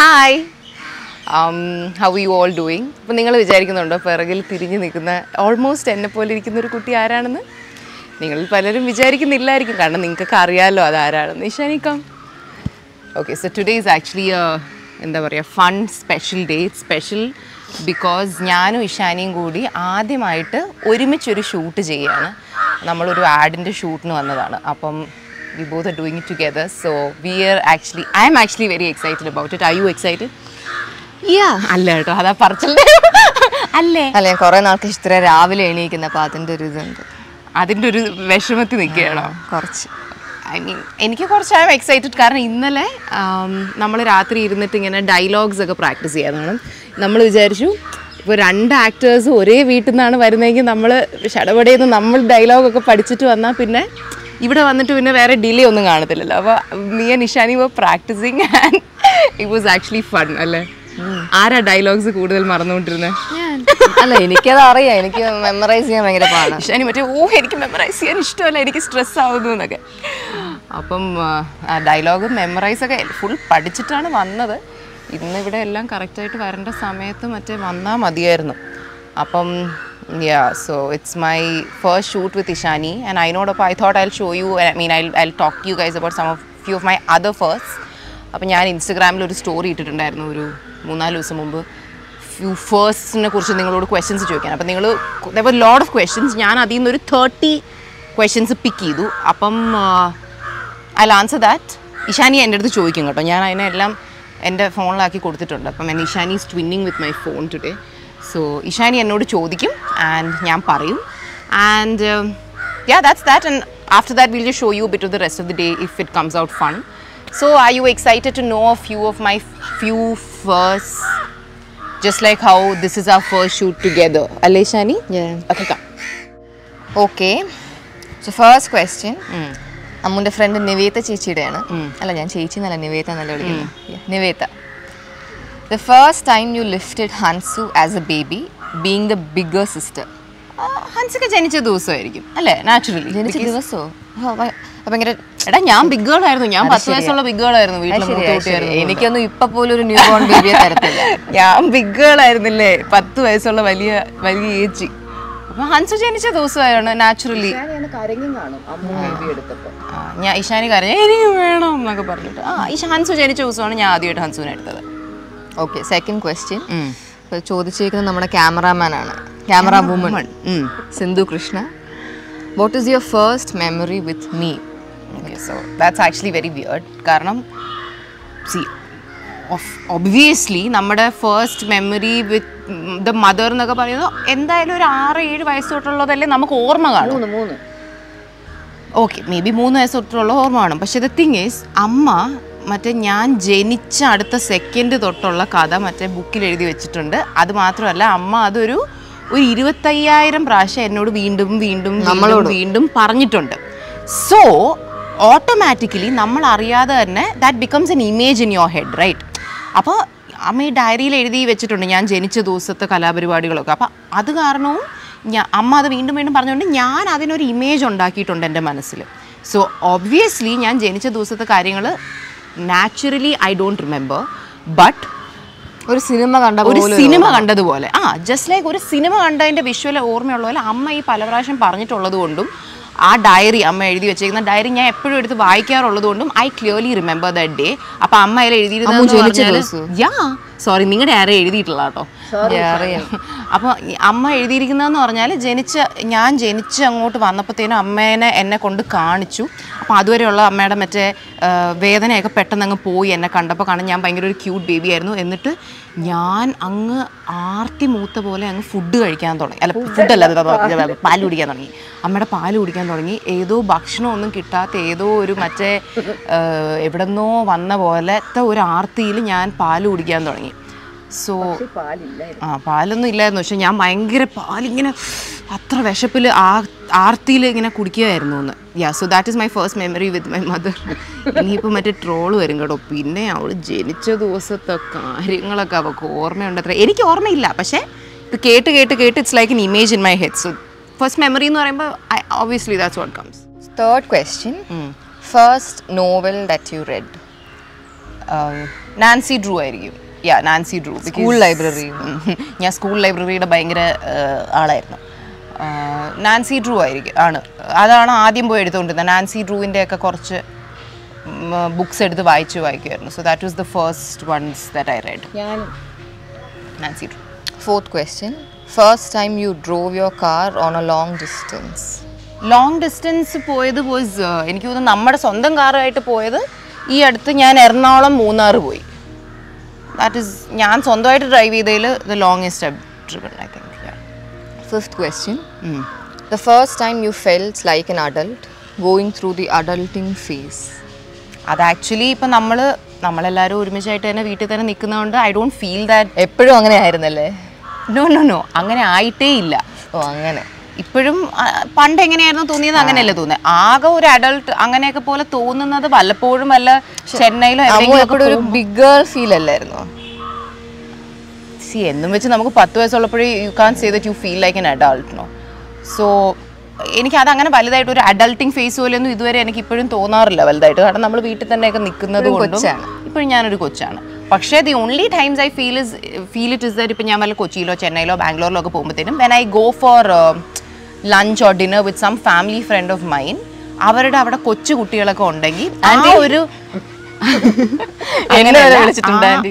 Hi how you all doing അപ്പം നിങ്ങൾ വിചാരിക്കുന്നുണ്ടോ പിറകിൽ തിരിഞ്ഞു നിൽക്കുന്ന ഓൾമോസ്റ്റ് എന്നെ പോലെ ഇരിക്കുന്ന ഒരു കുട്ടി ആരാണെന്ന്? നിങ്ങൾ പലരും വിചാരിക്കുന്നില്ലായിരിക്കും. കാരണം നിങ്ങൾക്കൊക്കെ അറിയാമല്ലോ അതാരാണെന്ന് ഇഷാനിക്കാം okay so today is actually എന്താ പറയുക fun special day special because ഞാനും ഇഷാനിയും കൂടി ആദ്യമായിട്ട് ഒരുമിച്ചൊരു ഷൂട്ട് ചെയ്യുകയാണ് നമ്മളൊരു ആഡിന്റെ ഷൂട്ടിന് വന്നതാണ്. അപ്പം we both are doing it together. So we are actually, I'm actually very excited about it. Are you excited? Yeah. അല്ല കേട്ടോ അതാ പറച്ചല്ലേ അല്ലേ അല്ല ഞാൻ കുറേ നാൾക്ക് ഇത്ര രാവിലെ എണീക്കുന്ന അപ്പോൾ അതിന്റെ ഒരു ഇതുണ്ട് അതിന്റെ ഒരു വിഷമത്തിൽ നിൽക്കുകയാണോ കുറച്ച് ഐ മീൻ എനിക്ക് കുറച്ച് ഐ എം എക്സൈറ്റഡ് കാരണം ഇന്നലെ നമ്മൾ രാത്രി ഇരുന്നിട്ട് ഇങ്ങനെ ഡയലോഗ്സ് ഒക്കെ പ്രാക്ടീസ് ചെയ്യാനാണ് നമ്മൾ വിചാരിച്ചു ഇപ്പോൾ രണ്ട് ആക്ടേഴ്സ് ഒരേ വീട്ടിൽ നിന്നാണ് വരുന്നതെങ്കിൽ നമ്മൾ ഷടപടയിൽ നിന്ന് നമ്മൾ ഡയലോഗൊക്കെ പഠിച്ചിട്ട് വന്നാൽ പിന്നെ ഇവിടെ വന്നിട്ട് പിന്നെ വേറെ ഡിലേ ഒന്നും കാണത്തില്ലല്ലോ. അപ്പോൾ നീ Nishani were practising and it was actually fun അല്ലേ? ആരാ ഡയലോഗ്സ് കൂടുതൽ മറന്നുകൊണ്ടിരുന്നത് അല്ല എനിക്കത് അറിയാം. എനിക്ക് മെമ്മറൈസ് ചെയ്യാൻ ഭയങ്കര പാടാണ് നിഷാനി മറ്റേ ഓ എനിക്ക് മെമ്മറൈസ് ചെയ്യാൻ ഇഷ്ടമല്ല. എനിക്ക് സ്ട്രെസ് ആവുന്നു എന്നൊക്കെ. അപ്പം ആ ഡയലോഗ് മെമ്മറൈസ് ഒക്കെ ഫുൾ പഠിച്ചിട്ടാണ് വന്നത്. ഇന്നിവിടെ എല്ലാം കറക്റ്റായിട്ട് വരേണ്ട സമയത്ത് മറ്റേ വന്നാൽ മതിയായിരുന്നു. അപ്പം യാ so it's my first shoot with Ishani and I know I thought I'll show you, I mean I'll, I'll talk to you guys about some of few of my other firsts. അപ്പം ഞാൻ ഇൻസ്റ്റഗ്രാമിൽ ഒരു story ഇട്ടിട്ടുണ്ടായിരുന്നു ഒരു മൂന്നാൽ ദിവസം മുമ്പ്. Few ഫേഴ്സിനെ കുറിച്ച് നിങ്ങളോട് ക്വസ്റ്റ്യൻസ് ചോദിക്കാൻ. അപ്പം നിങ്ങൾ ദർ ലോഡ് ഓഫ് ക്വസ്റ്റ്യൻസ് ഞാൻ അതിൽ നിന്ന് ഒരു തേർട്ടി ക്വസ്റ്റ്യൻസ് പിക്ക് ചെയ്തു. അപ്പം ഐ ആൻസർ ദാറ്റ് ഇഷാനി എന്റെ അടുത്ത് ചോദിക്കും കേട്ടോ. ഞാൻ അതിനെല്ലാം എന്റെ ഫോണിലാക്കി കൊടുത്തിട്ടുണ്ട്. അപ്പം എന്റെ Ishani is twinning with my phone today so Ishani എന്നോട് ചോദിക്കും ആൻഡ് ഞാൻ പറയും. And yeah that's that and after that will you show you bit of the rest of the day if it comes out fun so are you excited to know of few of my few firsts just like how this is our first shoot together. അല്ലേ Shani Okay, come. Okay so first question അമ്മുന്റെ friend Nivetha ചേച്ചിയുടെയാണ്. അല്ല ഞാൻ ചേച്ചി എന്നല്ല നിവേത്ത എന്നല്ല വിളിക്കുന്നത്. Nivetha the first time you lifted Hansu as a baby being the bigger sister ഹൻസൊക്കെ Hansika ജനിച്ച ദിവസമായിരിക്കും അല്ലേ? നാച്ചുറലി ജനിച്ച ദിവസമോ ഭയങ്കര എടാ ഞാൻ ബിഗ് ഗേൾ ആയിരുന്നു. ഞാൻ പത്ത് വയസ്സുള്ള ബിഗ് ഗേൾ ആയിരുന്നു വീട്ടിൽ എനിക്കൊന്നും ഇപ്പൊ പോലും ഒരു ന്യൂ ബോൺ ബേബിയെ തരത്തില്ല. ഞാൻ ബിഗ് ഗേൾ ആയിരുന്നില്ലേ? പത്ത് വയസ്സുള്ള വലിയ വലിയ ഏച്ചി. അപ്പൊ ഹൻസു ജനിച്ച ദിവസമായിരുന്നു നാച്ചുറലി ഞാൻ ഇഷാനി കരഞ്ഞ എനിക്ക് വേണം? എന്നൊക്കെ പറഞ്ഞിട്ട്. ആ ഹൻസു ജനിച്ച ദിവസമാണ് ഞാൻ ആദ്യമായിട്ട് ഹൻസുവിനെ എടുത്തത്. ഓക്കെ സെക്കൻഡ് ക്വസ്റ്റ്യൻ ചോദിച്ചിരിക്കുന്നത് നമ്മുടെ ക്യാമറാമാൻ ആണ്. Camera woman. Sindhu Krishna. What is your first memory with me so that's actually very weird കാരണം സി ഒബ്വിയസ്ലി നമ്മുടെ first memory with the mother എന്നൊക്കെ പറയുന്നത് എന്തായാലും ഒരു ആറ് ഏഴ് വയസ്സ് തൊട്ടുള്ളതല്ലേ നമുക്ക് ഓർമ്മ കാണും. മൂന്ന് ഓക്കെ മേ ബി മൂന്ന് വയസ്സ് തൊട്ടുള്ള ഓർമ്മ കാണും. പക്ഷെ ദ തിങ് ഈസ് അമ്മ മറ്റേ ഞാൻ ജനിച്ച അടുത്ത സെക്കൻഡ് തൊട്ടുള്ള കഥ മറ്റേ ബുക്കിൽ എഴുതി വെച്ചിട്ടുണ്ട്. അത് മാത്രമല്ല അമ്മ അതൊരു ഒരു ഇരുപത്തയ്യായിരം പ്രാവശ്യം എന്നോട് വീണ്ടും വീണ്ടും നമ്മളോട്. വീണ്ടും പറഞ്ഞിട്ടുണ്ട്. സോ ഓട്ടോമാറ്റിക്കലി നമ്മൾ അറിയാതെ തന്നെ that becomes an image in your head right അപ്പോൾ അമ്മ ഈ ഡയറിയിൽ എഴുതി വെച്ചിട്ടുണ്ട് ഞാൻ ജനിച്ച ദിവസത്തെ കലാപരിപാടികളൊക്കെ. അപ്പോൾ അത് കാരണവും ഞാൻ അമ്മ അത് വീണ്ടും വീണ്ടും പറഞ്ഞുകൊണ്ട് ഞാൻ അതിനൊരു ഇമേജ് ഉണ്ടാക്കിയിട്ടുണ്ട് എന്റെ മനസ്സിൽ. സോ ഒബ്വിയസ്ലി ഞാൻ ജനിച്ച ദിവസത്തെ കാര്യങ്ങൾ naturally I don't remember but ഒരു സിനിമ കണ്ട ഒരു സിനിമ കണ്ടതുപോലെ. ആ ജസ്റ്റ് ലൈക്ക് ഒരു സിനിമ കണ്ടതിന്റെ വിഷ്വൽ ഓർമ്മയുള്ള പോലെ അമ്മ ഈ പല പ്രാവശ്യം പറഞ്ഞിട്ടുള്ളത് കൊണ്ടും ആ ഡയറി അമ്മ എഴുതി വെച്ചേക്കുന്ന ഡയറി ഞാൻ എപ്പോഴും എടുത്ത് വായിക്കാറുള്ളത് കൊണ്ടും I clearly remember that day അപ്പൊ അമ്മ അതിൽ അമ്മു ജനിച്ച എഴുതിയിരുന്ന ദിവസവും? യാ സോറി നിങ്ങളുടെ ആരെ എഴുതിയിട്ടുള്ള കേട്ടോ അപ്പൊ അപ്പോൾ അമ്മ എഴുതിയിരിക്കുന്നതെന്ന് പറഞ്ഞാൽ ജനിച്ച ഞാൻ ജനിച്ച് അങ്ങോട്ട് വന്നപ്പോഴത്തേനും അമ്മേനെ എന്നെ കൊണ്ട് കാണിച്ചു. അപ്പോൾ അതുവരെയുള്ള അമ്മയുടെ മറ്റേ വേദനയൊക്കെ പെട്ടെന്ന് അങ്ങ് പോയി എന്നെ കണ്ടപ്പോൾ കാണാൻ ഞാൻ ഭയങ്കര ഒരു ക്യൂട്ട് ബേബി ആയിരുന്നു. എന്നിട്ട് ഞാൻ അങ്ങ് ആർത്തി മൂത്ത പോലെ അങ്ങ് ഫുഡ് കഴിക്കാൻ തുടങ്ങി. അല്ല ഫുഡല്ല പാൽ കുടിക്കാൻ തുടങ്ങി. അമ്മയുടെ പാൽ കുടിക്കാൻ തുടങ്ങി. ഏതോ ഭക്ഷണമൊന്നും കിട്ടാത്ത ഏതോ ഒരു മറ്റേ എവിടെന്നോ വന്ന പോലത്തെ ഒരു ആർത്തിയിൽ ഞാൻ പാൽ കുടിക്കാൻ തുടങ്ങി. സോ ആ പാലൊന്നും ഇല്ലായിരുന്നു. പക്ഷെ ഞാൻ ഭയങ്കര പാലിങ്ങനെ അത്ര വിശപ്പിൽ ആ ആർത്തിയിൽ ഇങ്ങനെ കുടിക്കുകയായിരുന്നു എന്ന്. Yeah so that is my first memory with my mother ഇനിയിപ്പോൾ മറ്റേ ട്രോൾ വരും കേട്ടോ. പിന്നെ അവൾ ജനിച്ച ദിവസത്തെ കാര്യങ്ങളൊക്കെ അവൾക്ക് ഓർമ്മയുണ്ടത്ര. എനിക്ക് ഓർമ്മയില്ല. പക്ഷേ ഇത് കേട്ട് കേട്ട് കേട്ട് it's like an image in my head so first memory എന്ന് പറയുമ്പോൾ obviously that's what comes third question first novel that you read Nancy Drew ആയിരിക്കും. Yeah Nancy Drew school library ഞാൻ സ്കൂൾ ലൈബ്രറിയുടെ ഭയങ്കര ആളായിരുന്നു. നാൻസി ഡ്രൂ ആയിരിക്കും ആണ്. അതാണ് ആദ്യം പോയി എടുത്തുകൊണ്ടിരുന്നത്. നാൻസി ഡ്രൂവിന്റെ ഒക്കെ കുറച്ച് ബുക്സ് എടുത്ത് വായിച്ച് വായിക്കുമായിരുന്നു. So that was the first once that I read ഞാൻ Nancy Drew fourth question first time you drove your car on a long distance long distance പോയത് വാസ് എനിക്ക് തോന്നുന്നു നമ്മുടെ സ്വന്തം കാറുമായിട്ട് പോയത് ഈ അടുത്ത് ഞാൻ എറണാകുളം മൂന്നാർ പോയി. ദാറ്റ് ഇസ് ഞാൻ സ്വന്തമായിട്ട് ഡ്രൈവ് ചെയ്തതിൽ the longest driven I think fifth question the first time you felt like an adult going through the adulting phase അത് ആക്ച്വലി ഇപ്പം നമ്മൾ നമ്മളെല്ലാവരും ഒരുമിച്ചായിട്ട് തന്നെ വീട്ടിൽ തന്നെ നിൽക്കുന്നതുകൊണ്ട് ഐ ഡോണ്ട് ഫീൽ ദാറ്റ് എപ്പോഴും അങ്ങനെ ആയിരുന്നല്ലേ? നോ നോ നോ അങ്ങനെ ആയിട്ടേ ഇല്ല ഓ അങ്ങനെ. ഇപ്പോഴും പണ്ട് എങ്ങനെയായിരുന്നു തോന്നിയത് അങ്ങനെയല്ലേ തോന്നുന്നത് ആകെ ഒരു അഡൾട്ട് അങ്ങനെയൊക്കെ പോലെ തോന്നുന്നത് വല്ലപ്പോഴും അല്ല ചെന്നൈയിലോ ഒരു ബിഗർ ഫീൽ അല്ലായിരുന്നു. സി എന്നും വെച്ച് നമുക്ക് പത്ത് വയസ്സുള്ളപ്പോഴേ you can say that you feel like an adult no so എനിക്ക് അത് അങ്ങനെ വലുതായിട്ട് ഒരു അഡൾട്ടിങ് ഫേസ് പോലെയൊന്നും ഇതുവരെ എനിക്ക് ഇപ്പോഴും തോന്നാറില്ല വലുതായിട്ട്. കാരണം നമ്മൾ വീട്ടിൽ തന്നെയൊക്കെ നിൽക്കുന്നത് കൊണ്ടും കൊച്ചാണ്. ഇപ്പോഴും ഞാനൊരു കൊച്ചാണ്. പക്ഷേ the only times I feel is feel it is that ഇപ്പം ഞാൻ വല്ല കൊച്ചിയിലോ ചെന്നൈയിലോ ബാംഗ്ലൂരിലോ ഒക്കെ പോകുമ്പോഴത്തേനും when I go for lunch or dinner with some family friend of mine അവരുടെ അവിടെ കൊച്ചു കുട്ടികളൊക്കെ ഉണ്ടെങ്കിൽ ആ ഒരു.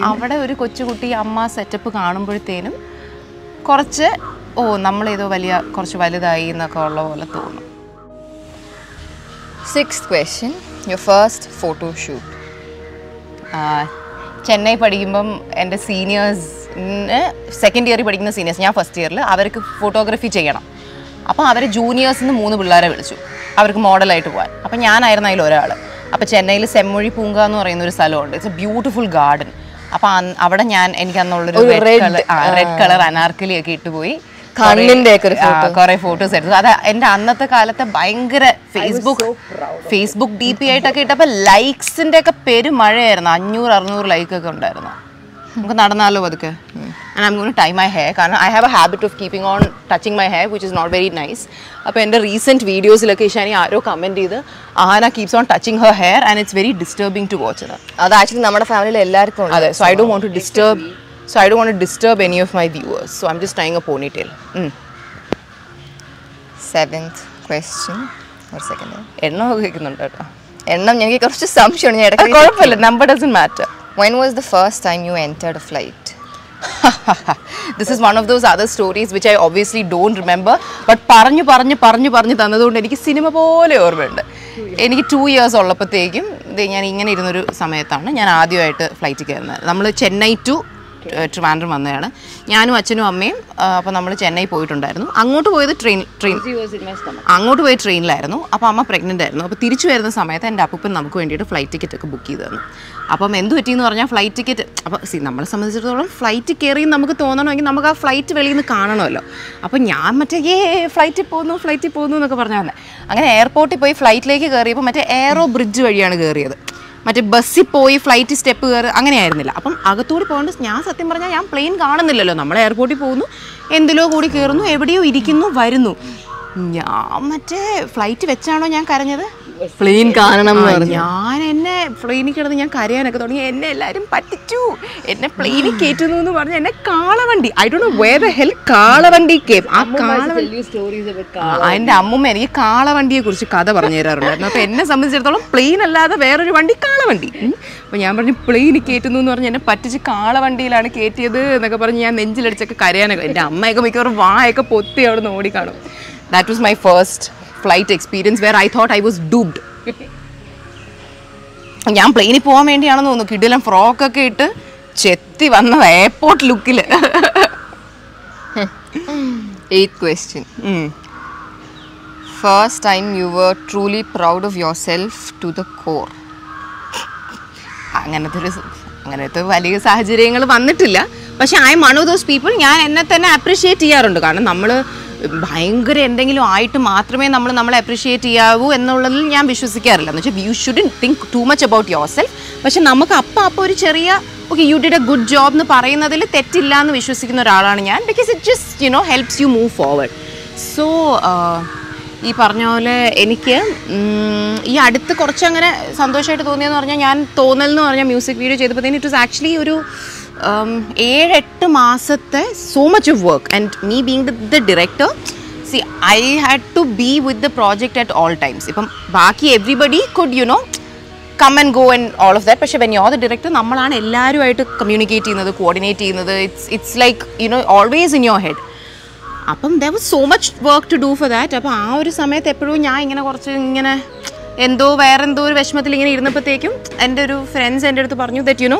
അവിടെ ഒരു കൊച്ചുകുട്ടി അമ്മ സെറ്റപ്പ് കാണുമ്പോഴത്തേനും കുറച്ച് ഓ നമ്മളേതോ വലിയ കുറച്ച് വലുതായി എന്നൊക്കെ ഉള്ള പോലെ തോന്നും. Six question your first photo shoot ആ, ചെന്നൈ പഠിക്കുമ്പം എന്റെ സീനിയേഴ്സ് സെക്കൻഡ് ഇയറിൽ പഠിക്കുന്ന സീനിയേഴ്സ് ഞാൻ ഫസ്റ്റ് ഇയറിൽ അവർക്ക് ഫോട്ടോഗ്രാഫി ചെയ്യണം. അപ്പോൾ അവർ ജൂനിയേഴ്സിന് മൂന്ന് പിള്ളേരെ വിളിച്ചു. അവർക്ക് മോഡലായിട്ട് പോകാൻ അപ്പോൾ ഞാനായിരുന്നു അതിൽ ഒരാൾ അപ്പോൾ ചെന്നൈയിൽ സെമ്മൊഴി പൂങ്ക എന്ന് പറയുന്ന ഒരു സ്ഥലമുണ്ട്. ഇറ്റ്സ് എ ബ്യൂട്ടിഫുൾ ഗാർഡൻ അപ്പോൾ അവിടെ ഞാൻ എനിക്ക് അന്നുള്ളൊരു റെഡ് കളർ റെഡ് കളർ പോയി ഇട്ടുപോയി. കണ്ണിന്റെ കുറെ ഫോട്ടോസ് എടുത്തു. അത് എന്റെ അന്നത്തെ കാലത്തെ ഭയങ്കര ഫേസ്ബുക്ക് ഫേസ്ബുക്ക് ഡി പി ആയിട്ടൊക്കെ ഇട്ടപ്പോ ലൈക്സിന്റെ ഒക്കെ പെരുമഴയായിരുന്നു അഞ്ഞൂറ് അറുന്നൂറ് ലൈക്ക് ഒക്കെ ഉണ്ടായിരുന്നു. നമുക്ക് നടന്നാലോ പതുക്കെ? And I'm gonna tie my hair കാരണം I have a habit of keeping on touching my hair which is not very nice അപ്പോൾ എന്റെ റീസെന്റ് വീഡിയോസിലൊക്കെ ഇഷാനി ആരോ കമന്റ് ചെയ്ത് ആന keeps on touching her hair and it's very disturbing to watch അത് അത് actually നമ്മുടെ ഫാമിലിയിൽ എല്ലാവർക്കും ഉണ്ട്. അതെ so I Dr want to disturb so I don't want to disturb any of my viewers. So I'm just tying a ponytail. Mm. Seventh question. Question second. എണ്ണം കേൾക്കുന്നുണ്ട് കേട്ടോ എണ്ണം ഞങ്ങൾക്ക് കുറച്ച് സംശയമാണ് ഞാൻ ഇടയ്ക്ക് കുഴപ്പമില്ല number doesn't matter when was the first time you entered flight this is one of those other stories which I obviously don't remember but പറഞ്ഞു പറഞ്ഞ് പറഞ്ഞു പറഞ്ഞു തന്നതുകൊണ്ട് എനിക്ക് സിനിമ പോലെ ഓർമ്മയുണ്ട് എനിക്ക് ടു ഇയേഴ്സ് ഉള്ളപ്പോഴത്തേക്കും ദേ ഞാൻ ഇങ്ങനെ ഇരുന്നൊരു സമയത്താണ് ഞാൻ ആദ്യമായിട്ട് ഫ്ലൈറ്റ് കയറുന്നത് നമ്മൾ ചെന്നൈ ടു ട്രിവാൻഡ്രം വന്നതാണ്. ഞാനും അച്ഛനും അമ്മയും അപ്പോൾ നമ്മൾ ചെന്നൈ പോയിട്ടുണ്ടായിരുന്നു. അങ്ങോട്ട് പോയത് ട്രെയിൻ ട്രെയിൻ അങ്ങോട്ട് പോയി ട്രെയിനിലായിരുന്നു. അപ്പോൾ അമ്മ പ്രഗ്നന്റ് ആയിരുന്നു. അപ്പോൾ തിരിച്ചു വരുന്ന സമയത്ത് എന്റെ അപ്പൂപ്പൻ നമുക്ക് വേണ്ടിയിട്ട് ഫ്ലൈറ്റ് ടിക്കറ്റ് ഒക്കെ ബുക്ക് ചെയ്ത് തന്നു. അപ്പം എന്ത് പറ്റിയെന്ന് പറഞ്ഞാൽ ഫ്ലൈറ്റ് ടിക്കറ്റ് അപ്പോൾ സി നമ്മളെ സംബന്ധിച്ചിടത്തോളം ഫ്ലൈറ്റ് കയറി നമുക്ക് തോന്നണമെങ്കിൽ നമുക്ക് ആ ഫ്ലൈറ്റ് വെളിയിൽ നിന്ന് കാണണമല്ലോ. അപ്പോൾ ഞാൻ മറ്റേ ഏ ഫ്ലൈറ്റിൽ പോകുന്നു ഫ്ലൈറ്റിൽ പോകുന്നു എന്നൊക്കെ പറഞ്ഞാൽ അങ്ങനെ എയർപോർട്ടിൽ പോയി ഫ്ലൈറ്റിലേക്ക് കയറിയപ്പോൾ മറ്റേ എയറോ ബ്രിഡ്ജ് വഴിയാണ് കയറിയത് മറ്റേ ബസ്സിൽ പോയി ഫ്ലൈറ്റ് സ്റ്റെപ്പ് കയറി അങ്ങനെയായിരുന്നില്ല. അപ്പം അകത്തൂടി പോകേണ്ട ഞാൻ സത്യം പറഞ്ഞാൽ ഞാൻ പ്ലെയിൻ കാണുന്നില്ലല്ലോ. നമ്മൾ എയർപോർട്ടിൽ പോകുന്നു എന്തിലോ കൂടി കയറുന്നു എവിടെയോ ഇരിക്കുന്നു വരുന്നു. ഞാൻ മറ്റേ ഫ്ലൈറ്റ് വെച്ചാണോ ഞാൻ കരഞ്ഞത്? പ്ലെയിൻ കാണണം ഞാൻ എന്നെ പ്ലെയിനിൽ കിടന്ന് ഞാൻ കരയാനൊക്കെ തുടങ്ങി. എന്നെ എല്ലാവരും പറ്റിച്ചു. എന്നെ പ്ലെയിനിൽ കയറ്റുന്നു എന്ന് പറഞ്ഞ് എന്നെ കാളവണ്ടി. I Dr way the hell കാളവണ്ടി കേം ആ കാളവണ്ടി. എന്റെ അമ്മൂമ്മ എനിക്ക് കാളവണ്ടിയെ കുറിച്ച് കഥ പറഞ്ഞു തരാറുണ്ടായിരുന്നു അപ്പോൾ എന്നെ സംബന്ധിച്ചിടത്തോളം പ്ലെയിൻ അല്ലാതെ വേറൊരു വണ്ടി കാളവണ്ടി. അപ്പൊ അപ്പോൾ ഞാൻ പറഞ്ഞു പ്ലെയിനിൽ കയറ്റുന്നു എന്ന് പറഞ്ഞ് എന്നെ പറ്റിച്ച് കാളവണ്ടിയിലാണ് കയറ്റിയത് എന്നൊക്കെ പറഞ്ഞ് ഞാൻ നെഞ്ചിലടിച്ചൊക്കെ കരയാനൊക്കെ എന്റെ അമ്മയൊക്കെ മിക്കവാറും വായൊക്കെ പൊത്തി അവിടെ നിന്ന് ഓടിക്കാണും. That was my first flight experience where I thought I was doomed ഞാൻ പ്ലെയിനിൽ പോകാൻ വേണ്ടിയാണെന്ന് തോന്നുന്നു. കിടിലം ഫ്രോക്കൊക്കെ ഇട്ട് ചെത്തി വന്ന എയർപോർട്ട് ലുക്കിൽ eighth question first time you were truly proud of yourself to the core അങ്ങനത്തെ ഒരു അങ്ങനത്തെ വലിയ സാഹചര്യങ്ങൾ വന്നിട്ടില്ല. പക്ഷേ I am one of those people ഞാൻ എന്നെ തന്നെ അപ്രിഷിയേറ്റ് ചെയ്യാറുണ്ട്. കാരണം നമ്മൾ ഭയങ്കര എന്തെങ്കിലും ആയിട്ട് മാത്രമേ നമ്മൾ നമ്മളെ അപ്രീഷിയേറ്റ് ചെയ്യാവൂ എന്നുള്ളതിൽ ഞാൻ വിശ്വസിക്കാറില്ല. എന്ന് വെച്ചാൽ you shouldn't think too much about yourself പക്ഷെ നമുക്ക് അപ്പം അപ്പോൾ ഒരു ചെറിയ okay you did a good job എന്ന് പറയുന്നതിൽ തെറ്റില്ല എന്ന് വിശ്വസിക്കുന്ന ഒരാളാണ് ഞാൻ. Because it just you know helps you move forward so ഈ പറഞ്ഞ പോലെ എനിക്ക് ഈ അടുത്ത് കുറച്ചങ്ങനെ സന്തോഷമായിട്ട് തോന്നിയെന്ന് പറഞ്ഞാൽ ഞാൻ തോന്നൽ എന്ന് പറഞ്ഞാൽ മ്യൂസിക് വീഡിയോ ചെയ്തപ്പോഴത്തേന് ഇറ്റ് വാസ് ആക്ച്വലി ഒരു ഏഴെട്ട് മാസത്തെ so much of work and me being the director see I had to be with the project at all times ഇപ്പം ബാക്കി everybody could you know come and go and all of that പക്ഷേ when യോ the director നമ്മളാണ് എല്ലാവരുമായിട്ട് communicate ചെയ്യുന്നത് coordinate ചെയ്യുന്നത്. It's it's like you know always in your head അപ്പം there was so much work to do for that അപ്പോൾ ആ ഒരു സമയത്ത് എപ്പോഴും ഞാൻ ഇങ്ങനെ കുറച്ച് ഇങ്ങനെ എന്തോ വേറെന്തോ ഒരു വിഷമത്തിൽ ഇങ്ങനെ ഇരുന്നപ്പോഴത്തേക്കും എന്റെ ഒരു ഫ്രണ്ട്സ് എന്റെ അടുത്ത് പറഞ്ഞു that you know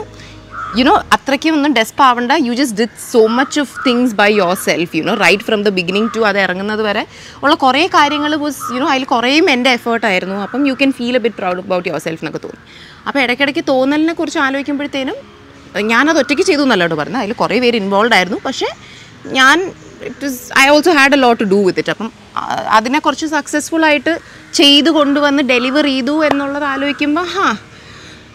you know അത്രയ്ക്കും ഒന്നും ഡെസ്പ് ആവണ്ട. You just did so much of things by yourself you know right from the beginning to അത് ഇറങ്ങുന്നത് വരെ. ഉള്ള കുറേ കാര്യങ്ങൾ വാസ് യു നോ അതിൽ കുറേയും എന്റെ എഫേർട്ടായിരുന്നു അപ്പം you can feel a bit proud about yourself എന്നൊക്കെ തോന്നി. അപ്പോൾ ഇടയ്ക്കിടയ്ക്ക് തോന്നലിനെ കുറിച്ച് ആലോചിക്കുമ്പോഴത്തേനും ഞാനത് ഒറ്റയ്ക്ക് ചെയ്തു എന്നല്ലോട്ട് പറഞ്ഞത്. അതിൽ കുറേ പേര് ഇൻവോൾവ് ആയിരുന്നു. പക്ഷേ ഞാൻ it is I also had a lot to do with it അപ്പം അതിനെ കുറച്ച് സക്സസ്ഫുൾ ആയിട്ട് ചെയ്ത് കൊണ്ടുവന്ന് ഡെലിവർ ചെയ്തു എന്നുള്ളത് ആലോചിക്കുമ്പോൾ ഹാ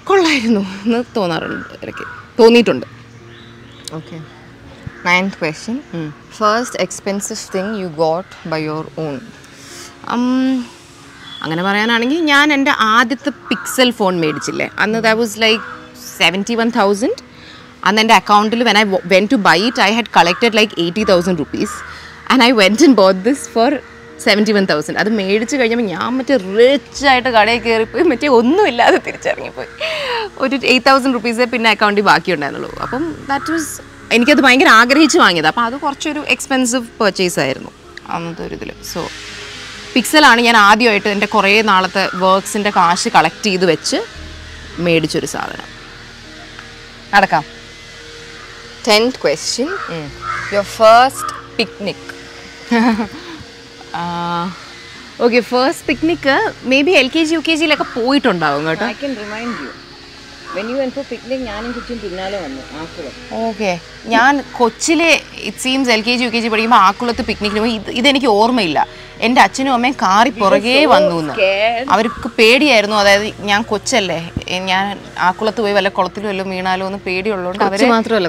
കൊള്ളായിരുന്നു എന്ന് തോന്നാറുണ്ട് ഇടയ്ക്ക്. തോന്നിയിട്ടുണ്ട്. Okay ninth question first expensive thing you got by your own അങ്ങനെ പറയാനാണെങ്കിൽ ഞാൻ എന്റെ ആദ്യത്തെ പിക്സൽ ഫോൺ മേടിച്ചില്ലേ. അന്ന് that was like seventy one thousand അന്ന് എന്റെ അക്കൗണ്ടിൽ when I went to buy it I had collected like eighty thousand rupees and I went in bought this for seventy one thousand അത് മേടിച്ച് കഴിഞ്ഞപ്പോൾ ഞാൻ മറ്റേ റിച്ച് ആയിട്ട് കടയിൽ കയറിപ്പോയി മറ്റേ ഒന്നുമില്ലാതെ തിരിച്ചിറങ്ങിപ്പോയി. ഒരു എയ്റ്റ് തൗസൻഡ് റുപ്പീസേ പിന്നെ അക്കൗണ്ടിൽ ബാക്കിയുണ്ടായിരുന്നുള്ളൂ അപ്പം ദാറ്റ് വാസ് എനിക്കത് ഭയങ്കര ആഗ്രഹിച്ച് വാങ്ങിയത്. അപ്പോൾ അത് കുറച്ചൊരു എക്സ്പെൻസീവ് പർച്ചേസ് ആയിരുന്നു അന്നത്തെ ഒരു ഇതിൽ സോ പിക്സലാണ് ഞാൻ ആദ്യമായിട്ട് എന്റെ കുറേ നാളത്തെ വർക്ക്സിന്റെ കാശ് കളക്ട് ചെയ്ത് വെച്ച് മേടിച്ചൊരു സാധനം. നടക്കാം. Tenth question your first picnic okay first picnic maybe L K G U K ജിയിലൊക്കെ പോയിട്ടുണ്ടാവും കേട്ടോ. I can remind you okay ഞാൻ കൊച്ചിലെ it seems L K G U K G പഠിക്കുമ്പോൾ ആക്കുളത്ത് പിക്നിക്കിന് പോയി. ഇത് ഇതെനിക്ക് ഓർമ്മയില്ല. എന്റെ അച്ഛനും അമ്മയും കാറി പുറകെ വന്നു അവർക്ക് പേടിയായിരുന്നു. അതായത് ഞാൻ കൊച്ചല്ലേ. ഞാൻ ആ കുളത്ത് പോയി വല്ല കുളത്തിലും വല്ലതും വീണാലോ എന്ന് പേടിയുള്ളതുകൊണ്ട് അവർ മാത്രമല്ല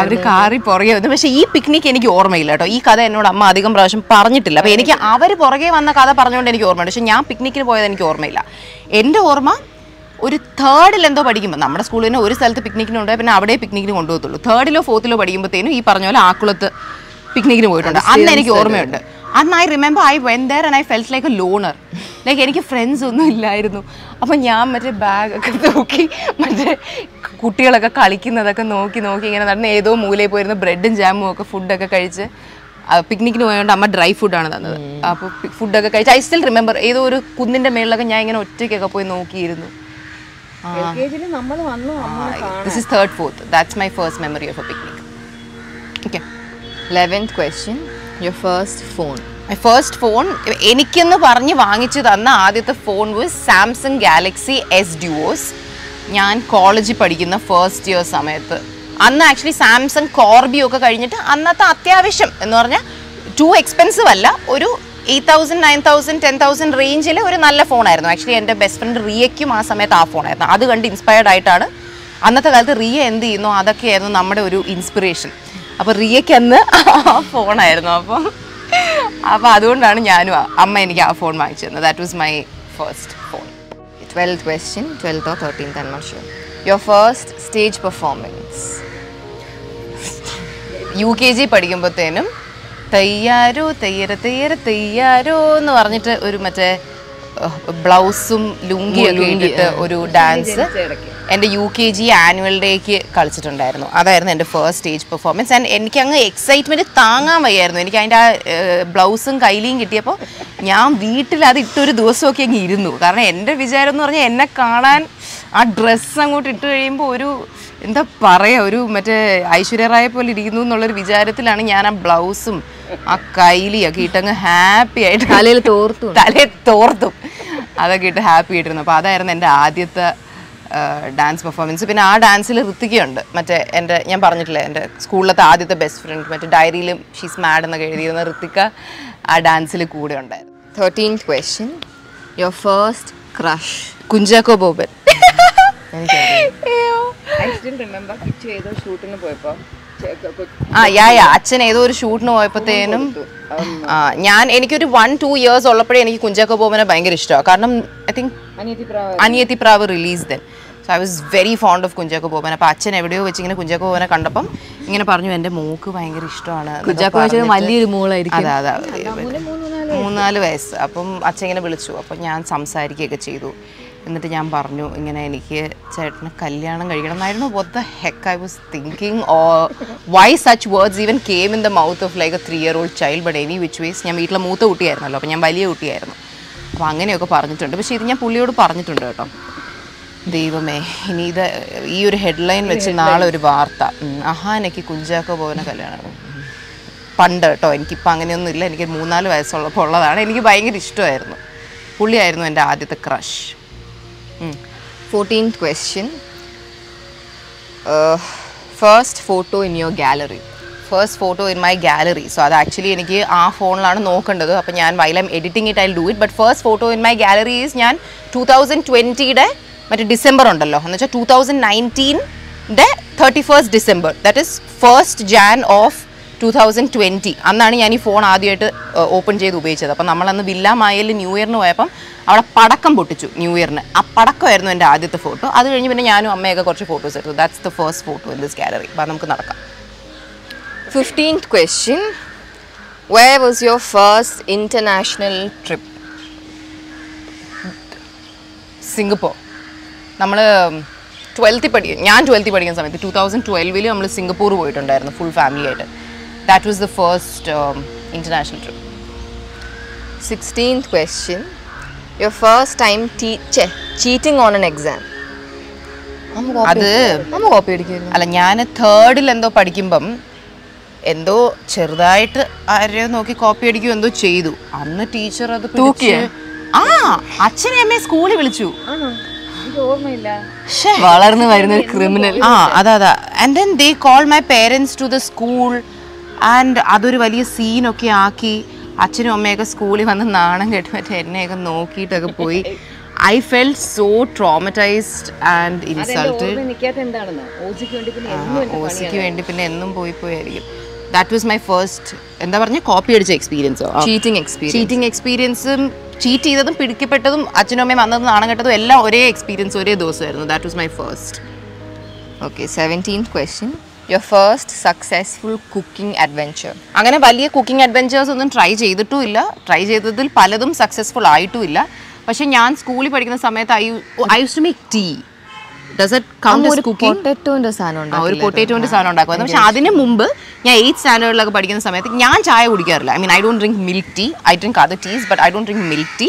അവർ കാറി പുറകെ വന്നു. പക്ഷേ ഈ പിക്നിക് എനിക്ക് ഓർമ്മയില്ല കേട്ടോ. ഈ കഥ എന്നോട് അമ്മ അധികം പ്രാവശ്യം പറഞ്ഞിട്ടില്ല. അപ്പോൾ എനിക്ക് അവർ പുറകെ വന്ന കഥ പറഞ്ഞുകൊണ്ട് എനിക്ക് ഓർമ്മയുണ്ട്. പക്ഷേ ഞാൻ പിക്നിക്കിന് പോയത് എനിക്ക് ഓർമ്മയില്ല. എന്റെ ഓർമ്മ ഒരു തേർഡിൽ എന്തോ പഠിക്കുമ്പോൾ നമ്മുടെ സ്കൂളിൽ തന്നെ ഒരു സ്ഥലത്ത് പിക്നിക്കിന് ഉണ്ടായി പിന്നെ അവിടെ പിക്നിക്കിന് കൊണ്ടുപോകത്തുള്ളൂ. തേർഡിലോ ഫോർത്തിലോ പഠിക്കുമ്പോഴത്തേനും ഈ പറഞ്ഞ പോലെ ആക്കുളത്ത് പിക്നിക്കിന് പോയിട്ടുണ്ട്. അന്ന് എനിക്ക് ഓർമ്മയുണ്ട്. അന്ന് I remember I when there and I felt like a loner like എനിക്ക് ഫ്രണ്ട്സ് ഒന്നും ഇല്ലായിരുന്നു. അപ്പം ഞാൻ മറ്റേ ബാഗൊക്കെ നോക്കി മറ്റേ കുട്ടികളൊക്കെ കളിക്കുന്നതൊക്കെ നോക്കി നോക്കി ഇങ്ങനെ നടന്ന് ഏതോ മൂലയിൽ പോയിരുന്ന ബ്രെഡും ജാമും ഒക്കെ ഫുഡൊക്കെ കഴിച്ച് പിക്നിക്കിന് പോയതുകൊണ്ട് അമ്മ ഡ്രൈ ഫുഡാണ് തന്നത്. അപ്പോൾ ഫുഡൊക്കെ കഴിച്ച് ഐ സ്റ്റിൽ റിമെമ്പർ ഏതോ ഒരു കുന്നിന്റെ മേളിലൊക്കെ ഞാൻ ഇങ്ങനെ ഒറ്റയ്ക്കൊക്കെ പോയി നോക്കിയിരുന്നു. This is third fourth that's my first memory of a picnic okay eleventh question your first phone my first phone എനിക്കെന്ന് പറഞ്ഞ് വാങ്ങിച്ചു തന്ന ആദ്യത്തെ phone was Samsung Galaxy S Duos ഞാൻ കോളേജിൽ പഠിക്കുന്ന ഫസ്റ്റ് ഇയർ സമയത്ത്. അന്ന് ആക്ച്വലി സാംസങ് കോർബിയോ ഒക്കെ കഴിഞ്ഞിട്ട് അന്നത്തെ അത്യാവശ്യം എന്ന് പറഞ്ഞാൽ ടു എക്സ്പെൻസീവ് അല്ല ഒരു eight thousand nine thousand ten thousand റേഞ്ചിൽ ഒരു നല്ല ഫോണായിരുന്നു ആക്ച്വലി എന്റെ ബെസ്റ്റ് ഫ്രണ്ട് റിയയ്ക്കും ആ സമയത്ത് ആ ഫോണായിരുന്നു അത് കണ്ട് ഇൻസ്പയർഡ് ആയിട്ടാണ് അന്നത്തെ കാലത്ത് റിയ എന്ത് ചെയ്യുന്നു അതൊക്കെയായിരുന്നു നമ്മുടെ ഒരു ഇൻസ്പിറേഷൻ അപ്പോൾ റിയയ്ക്ക് അന്ന് ആ ഫോണായിരുന്നു അപ്പോൾ അപ്പോൾ അതുകൊണ്ടാണ് ഞാനും അമ്മ എനിക്ക് ആ ഫോൺ വാങ്ങിച്ചു തന്നത്. That was my first phone twelfth question ട്വൽത്തോ thirteenth I not your first stage performance U K G പഠിക്കുമ്പോഴത്തേനും തയ്യാരോ തയ്യര തയ്യര തയ്യാരോ എന്ന് പറഞ്ഞിട്ട് ഒരു മറ്റേ ബ്ലൗസും ലുങ്കിയൊക്കെ ഇട്ടിട്ട് ഒരു ഡാൻസ്. എന്റെ യു കെ ജി ആനുവൽ ഡേക്ക് കളിച്ചിട്ടുണ്ടായിരുന്നു. അതായിരുന്നു എന്റെ ഫസ്റ്റ് സ്റ്റേജ് പെർഫോമൻസ് ആൻഡ് എനിക്ക് അങ്ങ് എക്സൈറ്റ്മെന്റ് താങ്ങാൻ വയ്യായിരുന്നു. എനിക്ക് അതിന്റെ ആ ബ്ലൗസും കൈലിയും കിട്ടിയപ്പോൾ ഞാൻ വീട്ടിൽ അത് ഇട്ടൊരു ദിവസമൊക്കെ അങ്ങ് ഇരുന്നു. കാരണം എന്റെ വിചാരം എന്ന് പറഞ്ഞാൽ എന്നെ കാണാൻ ആ ഡ്രസ്സ് അങ്ങോട്ട് ഇട്ട് കഴിയുമ്പോൾ ഒരു എന്താ പറയുക ഒരു മറ്റേ ഐശ്വര്യ റായെ പോലെ ഇരിക്കുന്നു എന്നുള്ളൊരു വിചാരത്തിലാണ് ഞാൻ ആ ബ്ലൗസും ആ കൈലിയൊക്കെ ഇട്ടങ്ങ് ഹാപ്പി ആയിട്ട് തലയിൽ തോർത്തു തലയിൽ തോർത്തും. അതൊക്കെ ഇട്ട് ഹാപ്പി ആയിട്ടിരുന്നു. അപ്പോൾ അതായിരുന്നു എന്റെ ആദ്യത്തെ ഡാൻസ് പെർഫോമൻസ് പിന്നെ ആ ഡാൻസിൽ ഋത്തികയുണ്ട് മറ്റേ എന്റെ ഞാൻ പറഞ്ഞിട്ടില്ലേ എന്റെ സ്കൂളിലത്തെ ആദ്യത്തെ ബെസ്റ്റ് ഫ്രണ്ട് മറ്റേ ഡയറിയിലും ഷീസ് മാഡ് എന്നൊക്കെ എഴുതിയിരുന്ന ഋത്തിക ആ ഡാൻസിൽ കൂടെ ഉണ്ടായിരുന്നു. Thirteen question your first crush Kunchacko Boban. I still remember Kichu ഏതോ ഷൂട്ടിന് പോയപ്പോൾ ആ യാ യാ. അച്ഛൻ ഏതോ ഒരു ഷൂട്ടിന് പോയപ്പോഴത്തേനും ആ ഞാൻ എനിക്കൊരു വൺ ടു ഇയേഴ്സ് ഉള്ളപ്പോഴേ എനിക്ക് കുഞ്ചാക്കോ ബോബനെ ഭയങ്കര ഇഷ്ടമാണ് കാരണം I think Aniyathipravu. Release then so I was very fond of Kunchacko Boban അപ്പോൾ അച്ഛൻ എവിടെയോ വെച്ച് ഇങ്ങനെ കുഞ്ചാക്കോ ബോബനെ കണ്ടപ്പം ഇങ്ങനെ പറഞ്ഞു എന്റെ മൂക്ക് ഭയങ്കര ഇഷ്ടമാണ് കുഞ്ചാക്കോ വലിയൊരു മോളായിരിക്കും. അതെ അതെ മൂന്നാൽ വയസ്സ്. അപ്പം അച്ഛൻ ഇങ്ങനെ വിളിച്ചു. അപ്പം ഞാൻ സംസാരിക്കുകയൊക്കെ ചെയ്തു. എന്നിട്ട് ഞാൻ പറഞ്ഞു ഇങ്ങനെ എനിക്ക് ചേട്ടന് കല്യാണം കഴിക്കണം എന്നായിരുന്നു. What the heck I was thinking oh why such words even came in the mouth of like a three year old child but any which ways ഞാൻ വീട്ടിലെ മൂത്ത കുട്ടിയായിരുന്നല്ലോ അപ്പം ഞാൻ വലിയ കുട്ടിയായിരുന്നു. അപ്പോൾ അങ്ങനെയൊക്കെ പറഞ്ഞിട്ടുണ്ട്. പക്ഷേ ഇത് ഞാൻ പുള്ളിയോട് പറഞ്ഞിട്ടുണ്ട് കേട്ടോ. ദൈവമേ ഇനി ഇത് ഈ ഒരു ഹെഡ്ലൈൻ വെച്ച് നാളെ ഒരു വാർത്ത. അഹാനയ്ക്ക് കുഞ്ചാക്കോ പോവനെ കല്യാണം. പണ്ട് കേട്ടോ എനിക്കിപ്പോൾ അങ്ങനെയൊന്നും ഇല്ല. എനിക്ക് മൂന്നാൽ വയസ്സുള്ളപ്പോൾ ഉള്ളതാണ്. എനിക്ക് ഭയങ്കര ഇഷ്ടമായിരുന്നു. പുള്ളിയായിരുന്നു എന്റെ ആദ്യത്തെ crush fourteenth question first photo in your gallery first photo in my gallery so അത് ആക്ച്വലി എനിക്ക് ആ ഫോണിലാണ് നോക്കേണ്ടത്. അപ്പോൾ ഞാൻ while I'm editing it I do it but first photo in my gallery is ഞാൻ ടൂ തൗസൻഡ് ട്വന്റിയുടെ മറ്റേ ഡിസംബർ ഉണ്ടല്ലോ. എന്ന് വെച്ചാൽ two thousand നയന്റീന്റെ thirty first December that is first Jan of two thousand twenty അന്നാണ് ഞാൻ ഈ ഫോൺ ആദ്യമായിട്ട് ഓപ്പൺ ചെയ്ത് ഉപയോഗിച്ചത്. അപ്പം നമ്മളന്ന് വില്ല മായയിൽ ന്യൂ ഇയറിന് പോയപ്പം അവിടെ പടക്കം പൊട്ടിച്ചു ന്യൂ ഇയറിന് ആ പടക്കമായിരുന്നു എന്റെ ആദ്യത്തെ ഫോട്ടോ അത് കഴിഞ്ഞ് പിന്നെ ഞാനും അമ്മയൊക്കെ കുറച്ച് ഫോട്ടോസ് എടുത്തു. That's the first photo in this gallery അപ്പം നമുക്ക് നടക്കാം. Fifteenth question way was your first international trip Singapore നമ്മൾ ട്വൽത്തിൽ പഠി ഞാൻ ട്വൽത്തിൽ പഠിക്കുന്ന സമയത്ത് ടു തൗസൻഡ് ട്വൽവിൽ നമ്മൾ സിംഗപ്പൂർ പോയിട്ടുണ്ടായിരുന്നു ഫുൾ ഫാമിലി ആയിട്ട്. That was the first international trip sixteenth question your first time cheating on an exam. അത് അമ്മ കോപ്പി അടിക്കുന്നു അല്ല ഞാൻ തേർഡിൽ എന്തോ പഠിക്കുമ്പം എന്തോ ചെറുതായിട്ട് ആരെയോ നോക്കി കോപ്പി അടിക്കും എന്തോ ചെയ്തു. അന്ന് ടീച്ചർ അത് ആ അച്ഛനെ അമ്മയെ സ്കൂളിൽ വിളിച്ചു. വളർന്നു വരുന്ന ഒരു ക്രിമിനൽ ആ അതാ അതാ. And then they call my parents to the school and അതൊരു വലിയ സീനൊക്കെ ആക്കി അച്ഛനും അമ്മയൊക്കെ സ്കൂളിൽ വന്ന് നാണം കേട്ട് മറ്റേ എന്നെയൊക്കെ നോക്കിയിട്ടൊക്കെ പോയി. I felt so traumatized and insult insulted ഓസിക്ക് വേണ്ടി പിന്നെ എന്നും പോയി പോയായിരിക്കും. ദാറ്റ് വാസ് മൈ ഫസ്റ്റ് എന്താ പറഞ്ഞ? കോപ്പി അടിച്ച എക്സ്പീരിയൻസ് ചീറ്റിംഗ് എക്സ്പീരിയൻസ് ചീറ്റിംഗ് എക്സ്പീരിയൻസും ചീറ്റ് ചെയ്തതും പിടിക്കപ്പെട്ടതും അച്ഛനും അമ്മയും വന്നതും നാണം കെട്ടതും എല്ലാം ഒരേ എക്സ്പീരിയൻസ് ഒരേ ദിവസമായിരുന്നു. That was my first okay seventeen question your first successful cooking adventure അങ്ങനെ വലിയ കുക്കിംഗ് അഡ്വഞ്ചേഴ്സ് ഒന്നും ട്രൈ ചെയ്തിട്ടുമില്ല. ട്രൈ ചെയ്തതിൽ പലതും സക്സസ്ഫുൾ ആയിട്ടുമില്ല. പക്ഷെ ഞാൻ സ്കൂളിൽ പഠിക്കുന്ന സമയത്ത് I I use to make tea പൊട്ടറ്റോന്റെ സാധനം ഒരു? പൊട്ടേറ്റോന്റെ സാധനം പക്ഷെ അതിന് മുമ്പ് ഞാൻ എയ്ത്ത് സ്റ്റാൻഡേർഡിലൊക്കെ പഠിക്കുന്ന സമയത്ത് ഞാൻ ചായ കുടിക്കാറില്ല. I mean I don't drink milk tea I drink other teas but I don't drink milk tea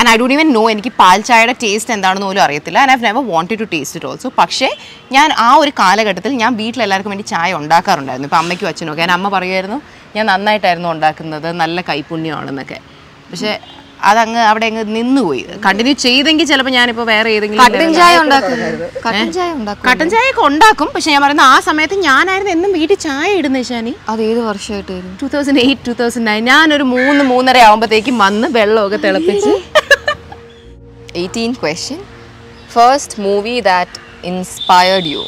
and I don't even know എനിക്ക് പാൽ ചായയുടെ ടേസ്റ്റ് എന്താണെന്ന് പോലും അറിയത്തില്ല. And I've never wanted to taste it also പക്ഷേ ഞാൻ ആ ഒരു കാലഘട്ടത്തിൽ ഞാൻ വീട്ടിൽ എല്ലാവർക്കും വേണ്ടി ചായ ഉണ്ടാക്കാറുണ്ടായിരുന്നു. ഇപ്പം അമ്മയ്ക്കും അച്ഛനും ഒക്കെ. ഞാൻ അമ്മ പറയുമായിരുന്നു ഞാൻ നന്നായിട്ടായിരുന്നു ഉണ്ടാക്കുന്നത്. നല്ല കൈപുണ്യമാണെന്നൊക്കെ പക്ഷേ അതങ്ങ് അവിടെ അങ്ങ് നിന്നുപോയി. കണ്ടിന്യൂ ചെയ്തെങ്കിൽ ചിലപ്പോൾ ഞാനിപ്പോൾ വേറെ ഏതെങ്കിലും കട്ടൻ ചായ ഉണ്ടാക്കും. കട്ടൻ ചായ ഒക്കെ ഉണ്ടാക്കും. പക്ഷെ ഞാൻ പറയുന്നത് ആ സമയത്ത് ഞാനായിരുന്നു എന്നും വീട്ടിൽ ചായ ഇടുന്നത് ശാനി അത് ഏത് വർഷമായിട്ട് വരും two thousand eight two thousand nine ഞാനൊരു മൂന്ന് മൂന്നര ആകുമ്പോഴത്തേക്കും വന്ന് വെള്ളമൊക്കെ തിളപ്പിച്ച്. Eighteen question first movie that inspired you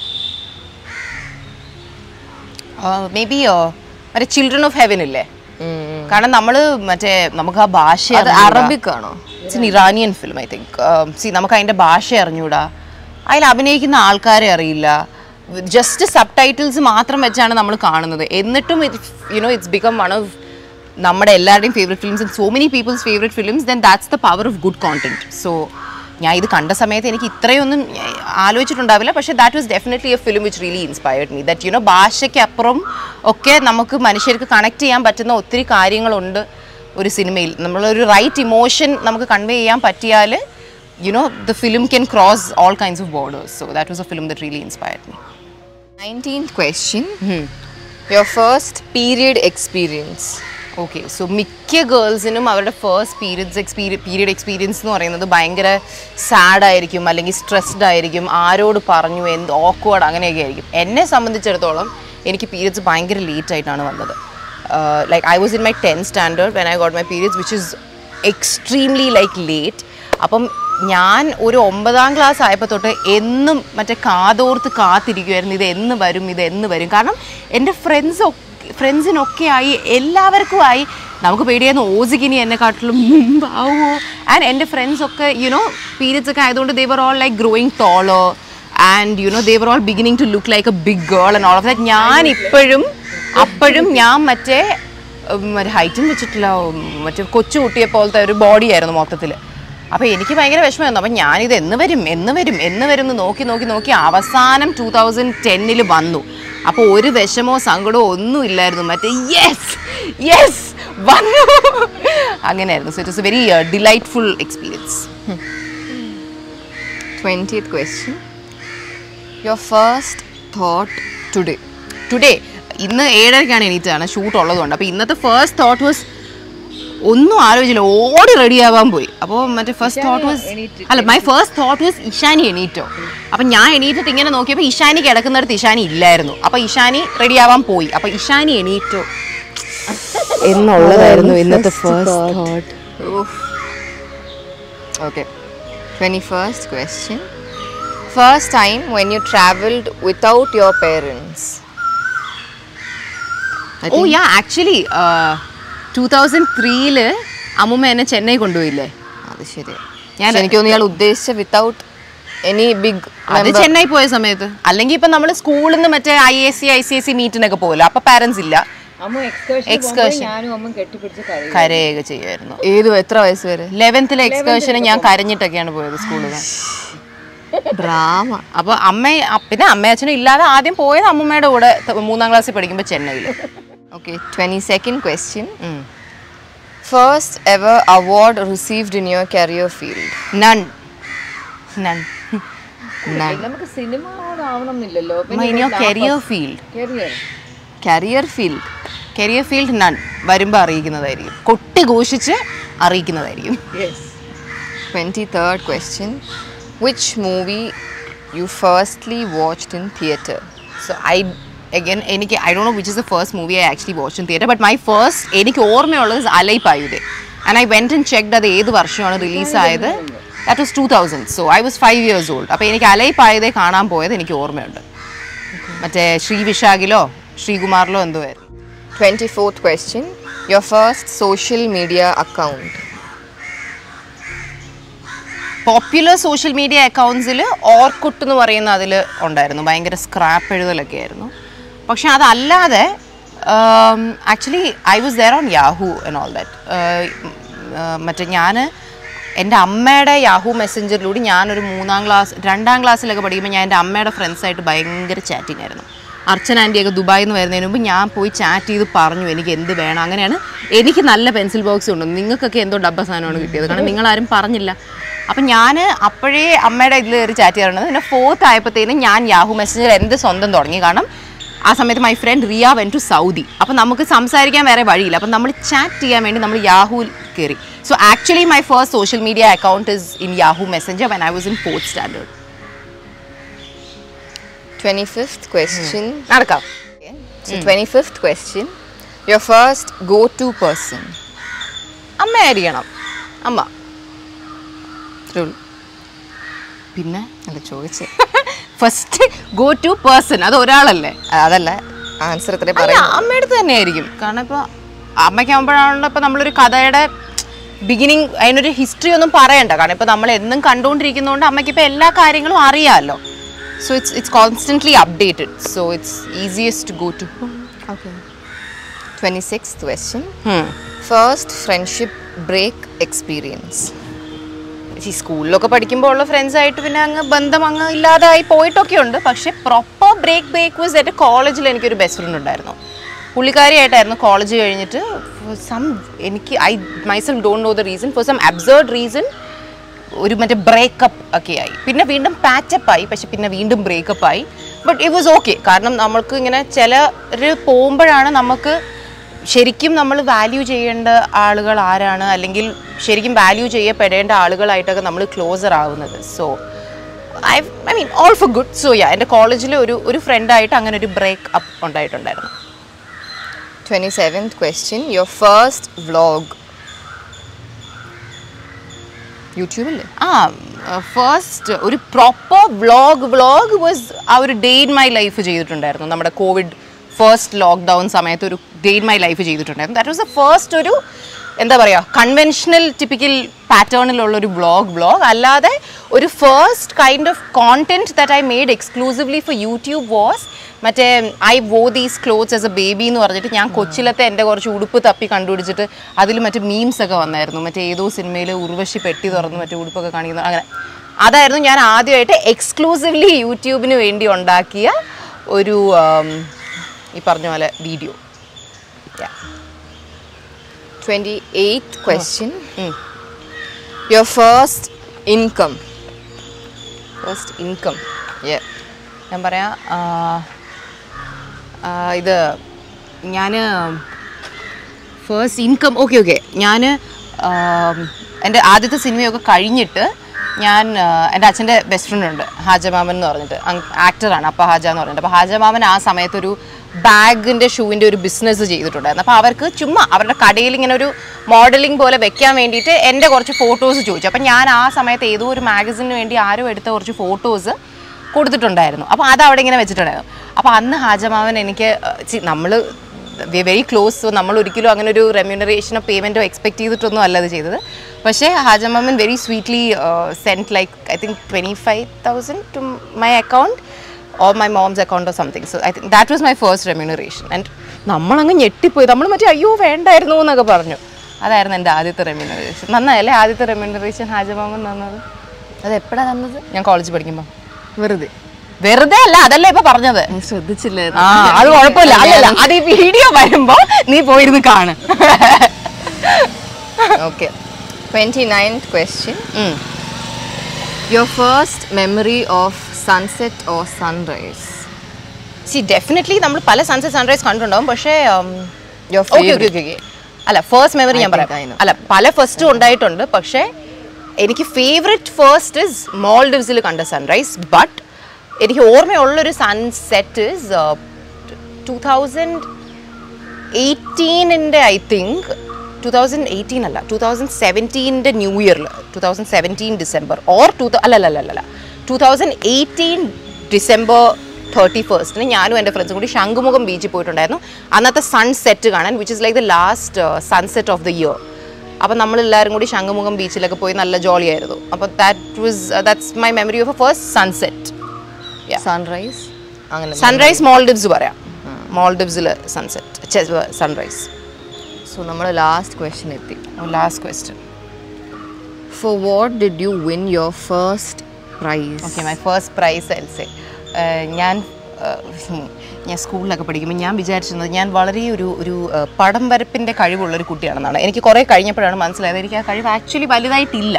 maybe മറ്റേ ചിൽഡ്രൻ ഓഫ് ഹെവൻ ഇല്ലേ? കാരണം നമ്മൾ മറ്റേ നമുക്ക് ആ ഭാഷ അറബിക് ആണോ it's Iranian film I think see നമുക്ക് അതിന്റെ ഭാഷ അറിഞ്ഞൂടാ. അതിൽ അഭിനയിക്കുന്ന ആൾക്കാരെ അറിയില്ല. ജസ്റ്റ് സബ് ടൈറ്റിൽസ് മാത്രം വെച്ചാണ് നമ്മൾ കാണുന്നത്. എന്നിട്ടും you know it's become one of നമ്മുടെ എല്ലാവരുടെയും favourite films so many peoples favourite films then that's the power of good content so ഞാൻ ഇത് കണ്ട സമയത്ത് എനിക്ക് ഇത്രയൊന്നും ആലോചിച്ചിട്ടുണ്ടാവില്ല. പക്ഷേ that was definitely a film which really inspired me that you know ഭാഷയ്ക്ക് അപ്പുറം ഒക്കെ നമുക്ക് മനുഷ്യർക്ക് കണക്ട് ചെയ്യാൻ പറ്റുന്ന ഒത്തിരി കാര്യങ്ങളുണ്ട് ഒരു സിനിമയിൽ. നമ്മളൊരു റൈറ്റ് ഇമോഷൻ നമുക്ക് കൺവേ ചെയ്യാൻ പറ്റിയാൽ you know the film can cross all kinds of borders so that was a film that really inspired me nineteen question your first period experience okay so മിക്ക ഗേൾസിനും അവരുടെ first periods experience period experience എന്ന് പറയുന്നത് ഭയങ്കര sad ആയിരിക്കും അല്ലെങ്കിൽ stressed ആയിരിക്കും ആരോട് പറഞ്ഞു എന്ത് ഓക്വേഡ് അങ്ങനെയൊക്കെ ആയിരിക്കും. എന്നെ സംബന്ധിച്ചിടത്തോളം എനിക്ക് പീരിയഡ്സ് ഭയങ്കര ലേറ്റ് ആയിട്ടാണ് വന്നത്. Like I was in my tenth standard when I got my periods which is extremely like late അപ്പം ഞാൻ ഒരു ഒമ്പതാം ക്ലാസ് ആയപ്പോൾ തൊട്ട് എന്നും മറ്റേ കാതോർത്ത് കാത്തിരിക്കുമായിരുന്നു ഇത് എന്ന് വരും ഇത് എന്ന് വരും. കാരണം എന്റെ ഫ്രണ്ട്സ് ഫ്രണ്ട്സിനൊക്കെ ആയി എല്ലാവർക്കും ആയി നമുക്ക് പേടിയായിരുന്നു ഓസിക്കിനി എന്നെക്കാട്ടിലും മുമ്പാവുമോ ആൻഡ് എന്റെ ഫ്രണ്ട്സൊക്കെ യുനോ പീരിയഡ്സ് ഒക്കെ ആയതുകൊണ്ട് they were all like growing taller and you know they were all beginning to look like a big girl and all of that ഞാൻ ഇപ്പോഴും അപ്പോഴും ഞാൻ മറ്റേ ഒരു ഹൈറ്റും വെച്ചിട്ടില്ല മറ്റേ കൊച്ചു കുട്ടിയെ പോലത്തെ ഒരു ബോഡി ആയിരുന്നു മൊത്തത്തിൽ അപ്പോൾ എനിക്ക് ഭയങ്കര വിഷമമായിരുന്നു. അപ്പം ഞാനിത് എന്ന് വരും എന്ന് വരും എന്ന് വരും എന്ന് നോക്കി നോക്കി നോക്കി അവസാനം ടൂ തൗസൻഡ് ടെന്നിൽ വന്നു. അപ്പോൾ ഒരു വിഷമോ സങ്കടമോ ഒന്നും ഇല്ലായിരുന്നു മറ്റേ യെസ് യെസ് വന്നു. അങ്ങനെയായിരുന്നു. So it is very delightful experience 20th question. Your first thought today. Today ഇന്ന് ഏഴരയ്ക്കാണ് എണീറ്റാണ് ഷൂട്ട് ഉള്ളതുകൊണ്ട്. അപ്പോൾ ഇന്നത്തെ ഫസ്റ്റ് തോട്ട് വാസ് ഒന്നും ആലോചിച്ചില്ല. ഓടി റെഡി ആവാൻ പോയി. അപ്പോൾ മറ്റേ ഫസ്റ്റ് തോട്ട് വാസ് അല്ല my first thought was Ishani എണീറ്റോ. അപ്പം ഞാൻ എണീറ്റിട്ട് ഇങ്ങനെ നോക്കിയപ്പോൾ ഇഷാനി കിടക്കുന്നിടത്ത് ഇഷാനി ഇല്ലായിരുന്നു. അപ്പോൾ ഇഷാനി റെഡി ആവാൻ പോയി. അപ്പോൾ ഇഷാനി എണീറ്റോ. എന്നുള്ളതായിരുന്നു ഇന്നത്തെ first thought Okay. 21st question. First time when you traveled without your parents. Oh yeah actually two thousand ത്രീയിൽ അമ്മുമ്മ എന്നെ ചെന്നൈ കൊണ്ടുപോയില്ലേ? അത് ശരി. ഞാൻ- എനിക്ക് തോന്നുന്നു ഇയാൾ ഉദ്ദേശിച്ച വിത്തൗട്ട് എനി ബിഗ് അത് ചെന്നൈ പോയ സമയത്ത്. അല്ലെങ്കിൽ ഇപ്പൊ നമ്മൾ സ്കൂളിൽ നിന്ന് മറ്റേ I S C I C S C മീറ്റിനൊക്കെ പോകല്ലോ അപ്പൊ പാരന്റ്സ് ഇല്ല. അമ്മ എക്സ്കർഷൻ Excursion. ഞാനും അമ്മ കെട്ടിപ്പിടിച്ച് കരയും കരയുക ചെയ്യുമായിരുന്നു. ഏത് എത്ര വയസ്സ് വരെ? ലെവൻത്തിലെ എക്സ്കേർഷന് ഞാൻ കരഞ്ഞിട്ടൊക്കെയാണ് പോയത് സ്കൂളിൽ. ഡ്രാമ അപ്പൊ അമ്മ പിന്നെ അമ്മയച്ഛനും ഇല്ലാതെ ആദ്യം പോയത് അമ്മമ്മയുടെ കൂടെ മൂന്നാം ക്ലാസ്സിൽ പഠിക്കുമ്പോൾ ചെന്നൈയിൽ okay twenty second question first ever award received in your career field None. None. നമുക്ക് സിനിമയോടാവണം എന്നില്ലല്ലോ in your career field career career field career field none വരുമ്പോൾ അറിയിക്കുന്നതായിരിക്കും. കൊട്ടി ഘോഷിച്ച് അറിയിക്കുന്നതായിരിക്കും. Twenty third question which movie you firstly watched in theatre so I again എനിക്ക് I do know which is the first movie I actually watch in theatre but my first എനിക്ക് ഓർമ്മയുള്ളത് Alai Payuthey and I went and checked അത് ഏത് വർഷമാണ് റിലീസായത്? That was two thousand so I was five years old അപ്പോൾ എനിക്ക് അലൈ പായുതെ കാണാൻ പോയത് എനിക്ക് ഓർമ്മയുണ്ട്. മറ്റേ ശ്രീ വിശാഖിലോ ശ്രീകുമാറിലോ എന്തോ ആയിരുന്നു. Twenty fourth question your first social media account popular social media അക്കൗണ്ട്സിൽ Orkut എന്ന് പറയുന്ന അതിൽ ഉണ്ടായിരുന്നു. ഭയങ്കര സ്ക്രാപ്പ് എഴുതലൊക്കെ ആയിരുന്നു. പക്ഷെ അതല്ലാതെ actually I was there on Yahoo and all that മറ്റേ ഞാൻ എന്റെ അമ്മയുടെ യാഹു മെസ്സഞ്ചറിലൂടെ ഞാനൊരു മൂന്നാം ക്ലാസ് രണ്ടാം ക്ലാസ്സിലൊക്കെ പഠിക്കുമ്പോൾ ഞാൻ എന്റെ അമ്മയുടെ ഫ്രണ്ട്സായിട്ട് ഭയങ്കര ചാറ്റിംഗ് ആയിരുന്നു. അർച്ചന ആന്റിയൊക്കെ ദുബായിൽ നിന്ന് വരുന്നതിന് മുമ്പ് ഞാൻ പോയി ചാറ്റ് ചെയ്ത് പറഞ്ഞു എനിക്ക് എന്ത് വേണം. അങ്ങനെയാണ് എനിക്ക് നല്ല പെൻസിൽ ബോക്സ് ഉണ്ട്. നിങ്ങൾക്കൊക്കെ എന്തോ ഡബ്ബ സാധനമാണ് കിട്ടിയത്. കാരണം നിങ്ങളാരും പറഞ്ഞില്ല. അപ്പം ഞാൻ അപ്പോഴേ അമ്മയുടെ ഇതിൽ കയറി ചാറ്റ് ചെയ്യാറുണ്ട്. പിന്നെ ഫോർത്ത് ആയപ്പോഴത്തേനും ഞാൻ യാഹു മെസ്സഞ്ചർ എന്റെ സ്വന്തം തുടങ്ങി. കാരണം ആ സമയത്ത് my friend Riya went to Saudi അപ്പം നമുക്ക് സംസാരിക്കാൻ വേറെ വഴിയില്ല. അപ്പം നമ്മൾ ചാറ്റ് ചെയ്യാൻ വേണ്ടി നമ്മൾ യാഹൂൽ കയറി so actually my first social media account is in Yahoo Messenger when I was in fourth standard twenty fifth question നടക്കാം. 25th question. Your first go to person. അമ്മയായിരിക്കണം അമ്മ. ഇത്രേ അമ്മ പിന്നെ അല്ല ചോദിച്ചേ? ഫസ്റ്റ് ഗോ ടു പേഴ്സൺ അത് ഒരാളല്ലേ? അതല്ല ആൻസർ ഇത്രേ പറയാം അമ്മയുടെ തന്നെ തന്നെയായിരിക്കും. കാരണം ഇപ്പോൾ അമ്മയ്ക്കാകുമ്പോഴാണല്ലോ ഇപ്പോൾ നമ്മളൊരു കഥയുടെ ബിഗിനിങ് അതിനൊരു ഹിസ്റ്ററി ഒന്നും പറയണ്ട. കാരണം ഇപ്പോൾ നമ്മൾ എന്നും കണ്ടുകൊണ്ടിരിക്കുന്നതുകൊണ്ട് അമ്മയ്ക്ക് ഇപ്പോൾ എല്ലാ കാര്യങ്ങളും അറിയാമല്ലോ so it's it's constantly updated so it's easiest go to okay twenty six question first friendship break experience ഈ സ്കൂളിലൊക്കെ പഠിക്കുമ്പോൾ ഉള്ള ഫ്രണ്ട്സ് ആയിട്ട് പിന്നെ അങ്ങ് ബന്ധം അങ്ങ് ഇല്ലാതായി പോയിട്ടൊക്കെ ഉണ്ട്. പക്ഷേ പ്രോപ്പർ ബ്രേക്ക് ബ്രേക്ക് വാസ് എന്റെ കോളേജിൽ എനിക്കൊരു ബെസ്റ്റ് ഫ്രണ്ട് ഉണ്ടായിരുന്നു. പുള്ളിക്കാരിയായിട്ടായിരുന്നു കോളേജ് കഴിഞ്ഞിട്ട് സം എനിക്ക് I myself don't know the reason for some absurd reason ഒരു മറ്റേ ബ്രേക്കപ്പ് ഒക്കെ ആയി. പിന്നെ വീണ്ടും പാച്ചപ്പ് ആയി. പക്ഷെ പിന്നെ വീണ്ടും ബ്രേക്കപ്പ് ആയി. ബട്ട് ഇറ്റ് വാസ് ഓക്കെ കാരണം നമ്മൾക്ക് ഇങ്ങനെ ചിലർ പോകുമ്പോഴാണ് നമുക്ക് ശരിക്കും നമ്മൾ വാല്യൂ ചെയ്യേണ്ട ആളുകൾ ആരാണ്? അല്ലെങ്കിൽ ശരിക്കും വാല്യൂ ചെയ്യപ്പെടേണ്ട ആളുകളായിട്ടൊക്കെ നമ്മൾ ക്ലോസർ ആവുന്നത്. So I I mean all for good so yeah എന്റെ കോളേജിൽ ഒരു ഒരു ഫ്രണ്ടായിട്ട് അങ്ങനെ ഒരു break up ഉണ്ടായിട്ടുണ്ടായിരുന്നു. Twenty seventh question your first vlog യൂട്യൂബില്ലേ ആ ഫസ്റ്റ് ഒരു പ്രോപ്പർ വ്ളോഗ് വ്ളോഗ് വാസ് ആ ഒരു ഡേ ഇൻ മൈ ലൈഫ് ചെയ്തിട്ടുണ്ടായിരുന്നു. നമ്മുടെ കോവിഡ് ഫസ്റ്റ് ലോക്ക്ഡൗൺ സമയത്ത് ഒരു ഡേ ഇൻ മൈ ലൈഫ് ചെയ്തിട്ടുണ്ടായിരുന്നു. ദാറ്റ് വാസ് ദ ഫസ്റ്റ് ഒരു എന്താ പറയുക കൺവെൻഷണൽ ടിപ്പിക്കൽ പാറ്റേണിലുള്ള ഒരു ബ്ലോഗ് ബ്ലോഗ് അല്ലാതെ ഒരു first kind of content that I made exclusively for YouTube was മറ്റേ I wore these clothes as a baby എന്ന് പറഞ്ഞിട്ട് ഞാൻ കൊച്ചിലത്തെ എന്റെ കുറച്ച് ഉടുപ്പ് തപ്പി കണ്ടുപിടിച്ചിട്ട് അതിൽ മറ്റേ മീംസ് ഒക്കെ വന്നായിരുന്നു. മറ്റേ ഏതോ സിനിമയിൽ ഉർവശി പെട്ടി തുറന്ന് മറ്റേ ഉടുപ്പൊക്കെ കാണിക്കുന്നു അങ്ങനെ. അതായിരുന്നു ഞാൻ ആദ്യമായിട്ട് എക്സ്ക്ലൂസീവ്ലി യൂട്യൂബിന് വേണ്ടി ഉണ്ടാക്കിയ ഒരു ഈ പറഞ്ഞ പോലെ video twenty eighth question your first income first income ഞാൻ പറയാം ഇത് ഞാൻ ഫേസ്റ്റ് ഇൻകം ഓക്കെ ഓക്കെ ഞാൻ എന്റെ ആദ്യത്തെ സിനിമയൊക്കെ കഴിഞ്ഞിട്ട് ഞാൻ എന്റെ അച്ഛന്റെ ബെസ്റ്റ് ഫ്രണ്ട് ഉണ്ട് ഹാജമാമൻ എന്ന് പറഞ്ഞിട്ട്. ആക്ടറാണ് അപ്പോൾ ഹാജ എന്ന് പറഞ്ഞിട്ട്. അപ്പോൾ ഹാജമാമൻ ആ സമയത്ത് ഒരു ബാഗിന്റെ ഷൂവിന്റെ ഒരു ബിസിനസ് ചെയ്തിട്ടുണ്ടായിരുന്നു. അപ്പോൾ അവർക്ക് ചുമ്മാ അവരുടെ കടയിൽ ഇങ്ങനെ ഒരു മോഡലിംഗ് പോലെ വെക്കാൻ വേണ്ടിയിട്ട് എന്റെ കുറച്ച് ഫോട്ടോസ് ചോദിച്ചു. അപ്പം ഞാൻ ആ സമയത്ത് ഏതോ ഒരു മാഗസിന് വേണ്ടി ആരും എടുത്ത കുറച്ച് ഫോട്ടോസ് കൊടുത്തിട്ടുണ്ടായിരുന്നു. അപ്പോൾ അത് അവിടെ ഇങ്ങനെ വെച്ചിട്ടുണ്ടായിരുന്നു. അപ്പോൾ അന്ന് ഹാജമാവൻ എനിക്ക് നമ്മൾ വി വെരി ക്ലോസ് നമ്മൾ ഒരിക്കലും അങ്ങനെ ഒരു റെമ്യൂണറേഷനോ പേയ്മെന്റോ എക്സ്പെക്ട് ചെയ്തിട്ടൊന്നും അല്ല അത് ചെയ്തത്. പക്ഷേ ഹാജമാമൻ very sweetly sent like I think twenty five thousand to my account or my mom's account or something so I think that was my first remuneration and നമ്മളങ്ങ് ഞെട്ടിപ്പോയി. നമ്മൾ മറ്റേ അയ്യോ വേണ്ടായിരുന്നു എന്നൊക്കെ പറഞ്ഞു. അതായിരുന്നു എന്റെ ആദ്യത്തെ റെമ്യൂണറേഷൻ നന്നായല്ലേ ആദ്യത്തെ റെമ്യൂണറേഷൻ ഹാജമാമൻ തന്നത് അത് എപ്പോഴാണ് തന്നത്? ഞാൻ കോളേജ് പഠിക്കുമ്പോൾ വെറുതെ? വെറുതെ അല്ല അതല്ലേ ഇപ്പൊ പറഞ്ഞത്. ശ്രദ്ധിച്ചില്ലായിരുന്നു. ആ അത് കുഴപ്പമില്ല. അല്ലല്ല അത് ഈ വീഡിയോ വരുമ്പോ നീ പോയിരുന്ന് കാണ്. Okay twenty nine question. Your first memory of sunset or sunrise see definitely നമ്മൾ പല സൺസെറ്റ് സൺറൈസ് കണ്ടിട്ടുണ്ടാവും പക്ഷേ ഓക്കെ ഓക്കെ ഓക്കെ അല്ല ഫേസ്റ്റ് മെമ്മറി ഞാൻ പറയാം. അല്ല പല ഫസ്റ്റും ഉണ്ടായിട്ടുണ്ട് പക്ഷേ എനിക്ക് ഫേവററ്റ് ഫേസ്റ്റ് ഇസ് മോൾഡിവ്സിൽ കണ്ട സൺറൈസ് ബട്ട് എനിക്ക് ഓർമ്മയുള്ളൊരു sunset is two thousand എയ്റ്റീനിന്റെ I think two thousand eighteen അല്ല ടു തൗസൻഡ് സെവന്റീന്റെ ന്യൂ ഇയറിൽ two thousand seventeen December or two അല്ല അല്ല അല്ല അല്ല two thousand eighteen December thirty ഫസ്റ്റിന് ഞാനും എന്റെ ഫ്രണ്ട്സും കൂടി ശംഖുമുഖം ബീച്ചിൽ പോയിട്ടുണ്ടായിരുന്നു. അന്നത്തെ സൺസെറ്റ് കാണാൻ which is like the last sunset of the year അപ്പം നമ്മളെല്ലാവരും കൂടി ശംഖുമുഖം ബീച്ചിലൊക്കെ പോയി നല്ല ജോളിയായിരുന്നു. അപ്പോൾ that was that's my memory of a first sunset sunrise അങ്ങനെ. സൺറൈസ് മോൾഡിവ്സ് പറയാം. മോൾഡിവ്സിൽ സൺസെറ്റ് സൺറൈസ് സോ നമ്മൾ ലാസ്റ്റ് ക്വസ്റ്റ്യൻ എത്തി. Last question for what did you win your first prize okay my first prize else ഞാൻ ഞാൻ സ്കൂളിലൊക്കെ പഠിക്കുമ്പോൾ ഞാൻ വിചാരിച്ചിരുന്നത് ഞാൻ വളരെ ഒരു ഒരു പടം വരപ്പിന്റെ കഴിവുള്ള ഒരു കുട്ടിയാണെന്നാണ്. എനിക്ക് കുറേ കഴിഞ്ഞപ്പോഴാണ് മനസ്സിലായത് എനിക്ക് ആ കഴിവ് ആക്ച്വലി വലുതായിട്ടില്ല.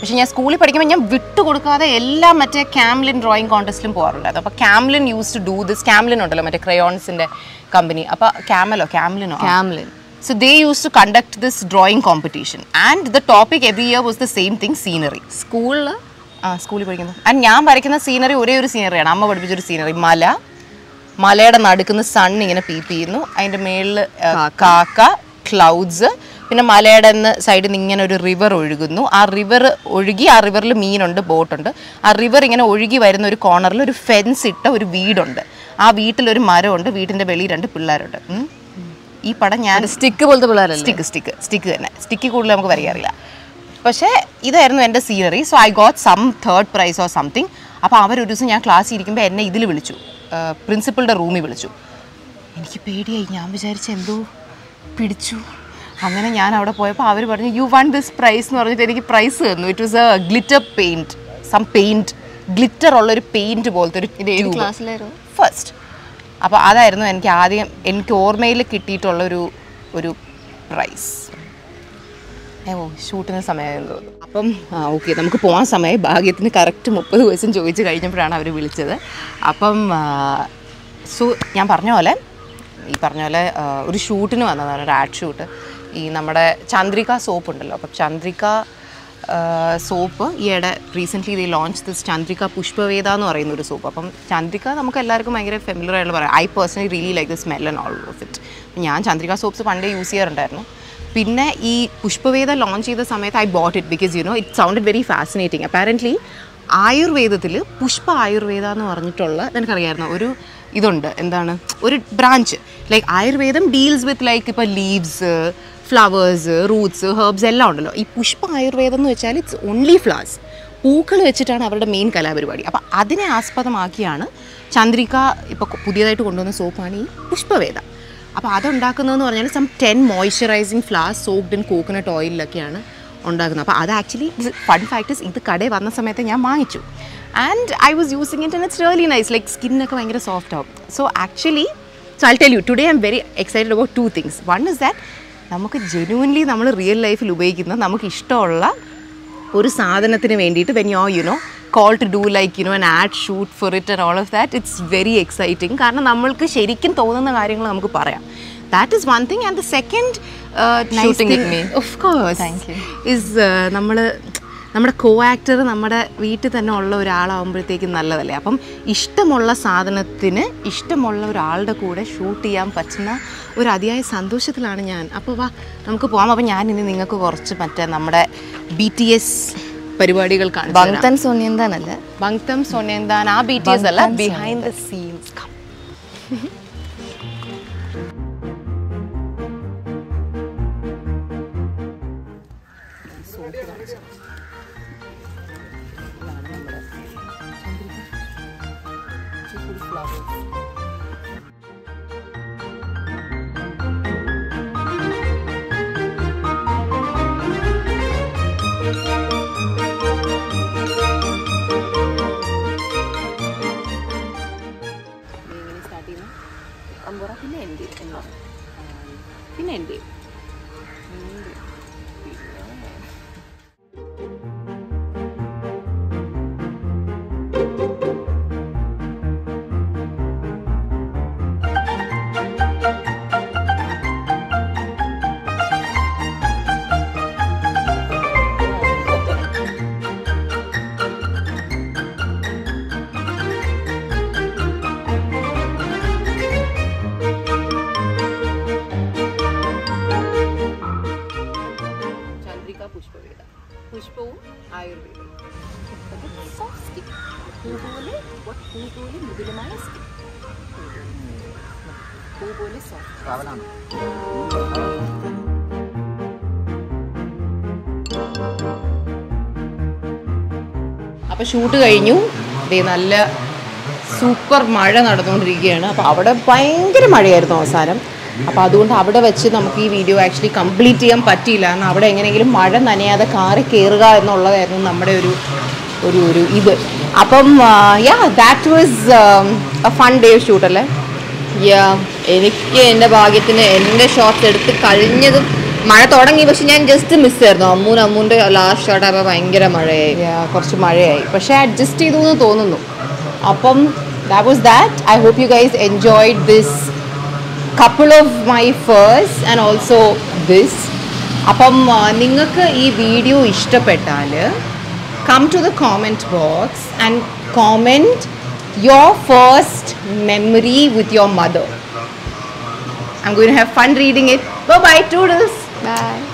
പക്ഷേ ഞാൻ സ്കൂളിൽ പഠിക്കുമ്പോൾ ഞാൻ വിട്ടുകൊടുക്കാതെ എല്ലാം മറ്റേ ക്യാംലിൻ ഡ്രോയിങ് കോൺടെസ്റ്റിലും പോകാറുണ്ടായിരുന്നു അപ്പോൾ Camlin use to do this Camlin ഉണ്ടല്ലോ മറ്റേ ക്രയോൺസിന്റെ കമ്പനി അപ്പോൾ ക്യാമലോ ക്യാംലിനോ Camlin so they use to conduct this drawing competition and the topic every year was the same thing scenery സ്കൂളിൽ ആ സ്കൂളിൽ പഠിക്കുന്നു. ആൻഡ് ഞാൻ വരയ്ക്കുന്ന സീനറി ഒരേ ഒരു സീനറിയാണ് അമ്മ പഠിപ്പിച്ചൊരു സീനറി മല. മലയുടെ നടുക്കുന്ന സൺ ഇങ്ങനെ പീപ്പ് ചെയ്യുന്നു. അതിന്റെ മേളിൽ കാക്ക. ക്ലൗഡ്സ് പിന്നെ മലയുടെ സൈഡിൽ നിന്ന് ഇങ്ങനെ ഒരു റിവർ ഒഴുകുന്നു. ആ റിവർ ഒഴുകി ആ റിവറിൽ മീനുണ്ട് ബോട്ടുണ്ട് ആ റിവർ ഇങ്ങനെ ഒഴുകി വരുന്ന ഒരു കോർണറിൽ ഒരു ഫെൻസ് ഇട്ട ഒരു വീടുണ്ട്. ആ വീട്ടിലൊരു മരമുണ്ട്. വീട്ടിന്റെ വെളിയിൽ രണ്ട് പിള്ളേരുണ്ട്. ഈ പടം ഞാൻ സ്റ്റിക്ക് പോലത്തെ പിള്ളേരല്ല? സ്റ്റിക്ക് സ്റ്റിക്ക് സ്റ്റിക്ക് തന്നെ. സ്റ്റിക്ക് കൂടുതൽ നമുക്ക് വരയ്ക്കാറില്ല. പക്ഷേ ഇതായിരുന്നു എന്റെ scenery so I got some third prize or something അപ്പോൾ അവരൊരു ദിവസം ഞാൻ ക്ലാസ്സിൽ ഇരിക്കുമ്പോൾ എന്നെ ഇതിൽ വിളിച്ചു. പ്രിൻസിപ്പളുടെ റൂമിൽ വിളിച്ചു. എനിക്ക് പേടിയായി. ഞാൻ വിചാരിച്ച എന്തോ പിടിച്ചു. അങ്ങനെ ഞാൻ അവിടെ പോയപ്പോൾ അവർ പറഞ്ഞു യു വൺ ദിസ് പ്രൈസ് എന്ന് പറഞ്ഞിട്ട് എനിക്ക് പ്രൈസ് തന്നു. It was a glitter paint some paint glitter ഉള്ളൊരു പെയിന്റ് പോലത്തെ ഒരു ഫസ്റ്റ് അപ്പോൾ അതായിരുന്നു എനിക്ക് ആദ്യം എനിക്ക് ഓർമ്മയിൽ കിട്ടിയിട്ടുള്ളൊരു ഒരു ഒരു പ്രൈസ് ഓ ഷൂട്ടിന് സമയമായെന്ന് തോന്നുന്നു അപ്പം ഓക്കെ നമുക്ക് പോകാൻ സമയം ഭാഗ്യത്തിന് കറക്റ്റ് മുപ്പത് ദിവസം ചോദിച്ച് കഴിഞ്ഞപ്പോഴാണ് അവർ വിളിച്ചത്. അപ്പം സു ഞാൻ പറഞ്ഞ പോലെ ഈ പറഞ്ഞ പോലെ ഒരു ഷൂട്ടിന് വന്നതാണ് ഒരു ആഡ് ഷൂട്ട്. ഈ നമ്മുടെ ചന്ദ്രിക സോപ്പ് ഉണ്ടല്ലോ അപ്പം ചന്ദ്രിക സോപ്പ് ഈയിടെ റീസെന്റ്ലി ഇതിൽ ലോഞ്ച് ദിസ് ചന്ദ്രിക പുഷ്പവേദ എന്ന് പറയുന്ന ഒരു സോപ്പ്. അപ്പം ചന്ദ്രിക നമുക്ക് എല്ലാവർക്കും ഭയങ്കര ഫെമിലർ ആയിട്ടുള്ള പറയാം. I personally really like the smell and all of it ഞാൻ ചന്ദ്രിക സോപ്സ് പണ്ടേ യൂസ് ചെയ്യാറുണ്ടായിരുന്നു. പിന്നെ ഈ പുഷ്പവേദ ലോഞ്ച് ചെയ്ത സമയത്ത് I bought it because you know it sounded very fascinating apparently ആയുർവേദത്തിൽ പുഷ്പ ആയുർവേദ എന്ന് പറഞ്ഞിട്ടുള്ള എനിക്കറിയായിരുന്നു ഒരു ഇതുണ്ട്. എന്താണ്? ഒരു ബ്രാഞ്ച് ലൈക്ക് ആയുർവേദം ഡീൽസ് വിത്ത് ലൈക്ക് ഇപ്പോൾ ലീവ്സ് ഫ്ലവേഴ്സ് റൂട്ട്സ് ഹെർബ്സ് എല്ലാം ഉണ്ടല്ലോ. ഈ പുഷ്പ ആയുർവേദം എന്ന് വെച്ചാൽ ഇറ്റ്സ് ഓൺലി ഫ്ലവേഴ്സ് പൂക്കൾ വെച്ചിട്ടാണ് അവരുടെ മെയിൻ കലാപരിപാടി. അപ്പോൾ അതിനെ ആസ്പദമാക്കിയാണ് ചന്ദ്രിക ഇപ്പോൾ പുതിയതായിട്ട് കൊണ്ടുവന്ന സോപ്പാണ് ഈ പുഷ്പവേദ. അപ്പോൾ അതുണ്ടാക്കുന്നതെന്ന് പറഞ്ഞാൽ some ten moisturising flowers soaked in coconut ഓയിലൊക്കെയാണ് ഉണ്ടാക്കുന്നത്. അപ്പോൾ അത് ആക്ച്വലി ഫൺ ഫാക്ടേഴ്സ് ഇത് കടയിൽ വന്ന സമയത്ത് ഞാൻ വാങ്ങിച്ചു. And I was using it and it's really nice like സ്കിന്നൊക്കെ ഭയങ്കര സോഫ്റ്റ് ആവും. So actually so I tell you today I'm very excited about two things one is that നമുക്ക് ജെനുവൻലി നമ്മൾ റിയൽ ലൈഫിൽ ഉപയോഗിക്കുന്ന നമുക്ക് ഇഷ്ടമുള്ള ഒരു സാധനത്തിന് വേണ്ടിയിട്ട് when yo you know call to do like you know an ad shoot for it and all of that it's very exciting കാരണം നമ്മൾക്ക് ശരിക്കും തോന്നുന്ന കാര്യങ്ങൾ നമുക്ക് പറയാം. That is one thing and the second. Of course. Is നമ്മൾ നമ്മുടെ കോ actor നമ്മുടെ വീട്ടിൽ തന്നെ ഉള്ള ഒരാളാകുമ്പോഴത്തേക്കും നല്ലതല്ലേ? അപ്പം ഇഷ്ടമുള്ള സാധനത്തിന് ഇഷ്ടമുള്ള ഒരാളുടെ കൂടെ ഷൂട്ട് ചെയ്യാൻ പറ്റുന്ന ഒരു അതിയായ സന്തോഷത്തിലാണ് ഞാൻ. അപ്പോൾ വാ നമുക്ക് പോകാം അപ്പം ഞാൻ ഇനി നിങ്ങൾക്ക് കുറച്ച് മറ്റേ നമ്മുടെ ബി ടി എസ് പരിപാടികൾ. ബങ്തൻ സോനിയന്താനല്ല ബങ്തം സോനിയന്താൻ ആ ബി ടി എസ് അല്ല ബിഹൈൻഡ് ദ സീൻസ് പിന്നെ അപ്പോൾ ഷൂട്ട് കഴിഞ്ഞു. ദേ നല്ല സൂപ്പർ മഴ നടന്നുകൊണ്ടിരിക്കുകയാണ്. അപ്പോൾ അവിടെ ഭയങ്കര മഴയായിരുന്നു അവസാനം. അപ്പോൾ അതുകൊണ്ട് അവിടെ വെച്ച് നമുക്ക് ഈ വീഡിയോ ആക്ച്വലി കംപ്ലീറ്റ് ചെയ്യാൻ പറ്റിയില്ല. കാരണം അവിടെ എങ്ങനെയെങ്കിലും മഴ നനയാതെ കാറി കയറുക എന്നുള്ളതായിരുന്നു നമ്മുടെ ഒരു ഒരു ഒരു ഇത്. അപ്പം yeah that was a fun day shoot അല്ലേ? യാ എനിക്ക് എന്റെ ഭാഗ്യത്തിന് എന്റെ ഷോട്ട് എടുത്ത് കഴിഞ്ഞതും മഴ തുടങ്ങി പക്ഷെ ഞാൻ ജസ്റ്റ് മിസ് ആയിരുന്നു. അമ്മൂന് അമ്മൂന്റെ ലാസ്റ്റ് ഷോട്ട് ഭയങ്കര മഴയായി. കുറച്ച് മഴയായി. പക്ഷേ അഡ്ജസ്റ്റ് ചെയ്തു എന്ന് തോന്നുന്നു. അപ്പം that was that I hope you guys enjoyed this couple of my firsts and also this അപ്പം നിങ്ങൾക്ക് ഈ വീഡിയോ ഇഷ്ടപ്പെട്ടാൽ come to the comment box and comment your first memory with your mother I'm going to have fun reading it. Bye bye. Bye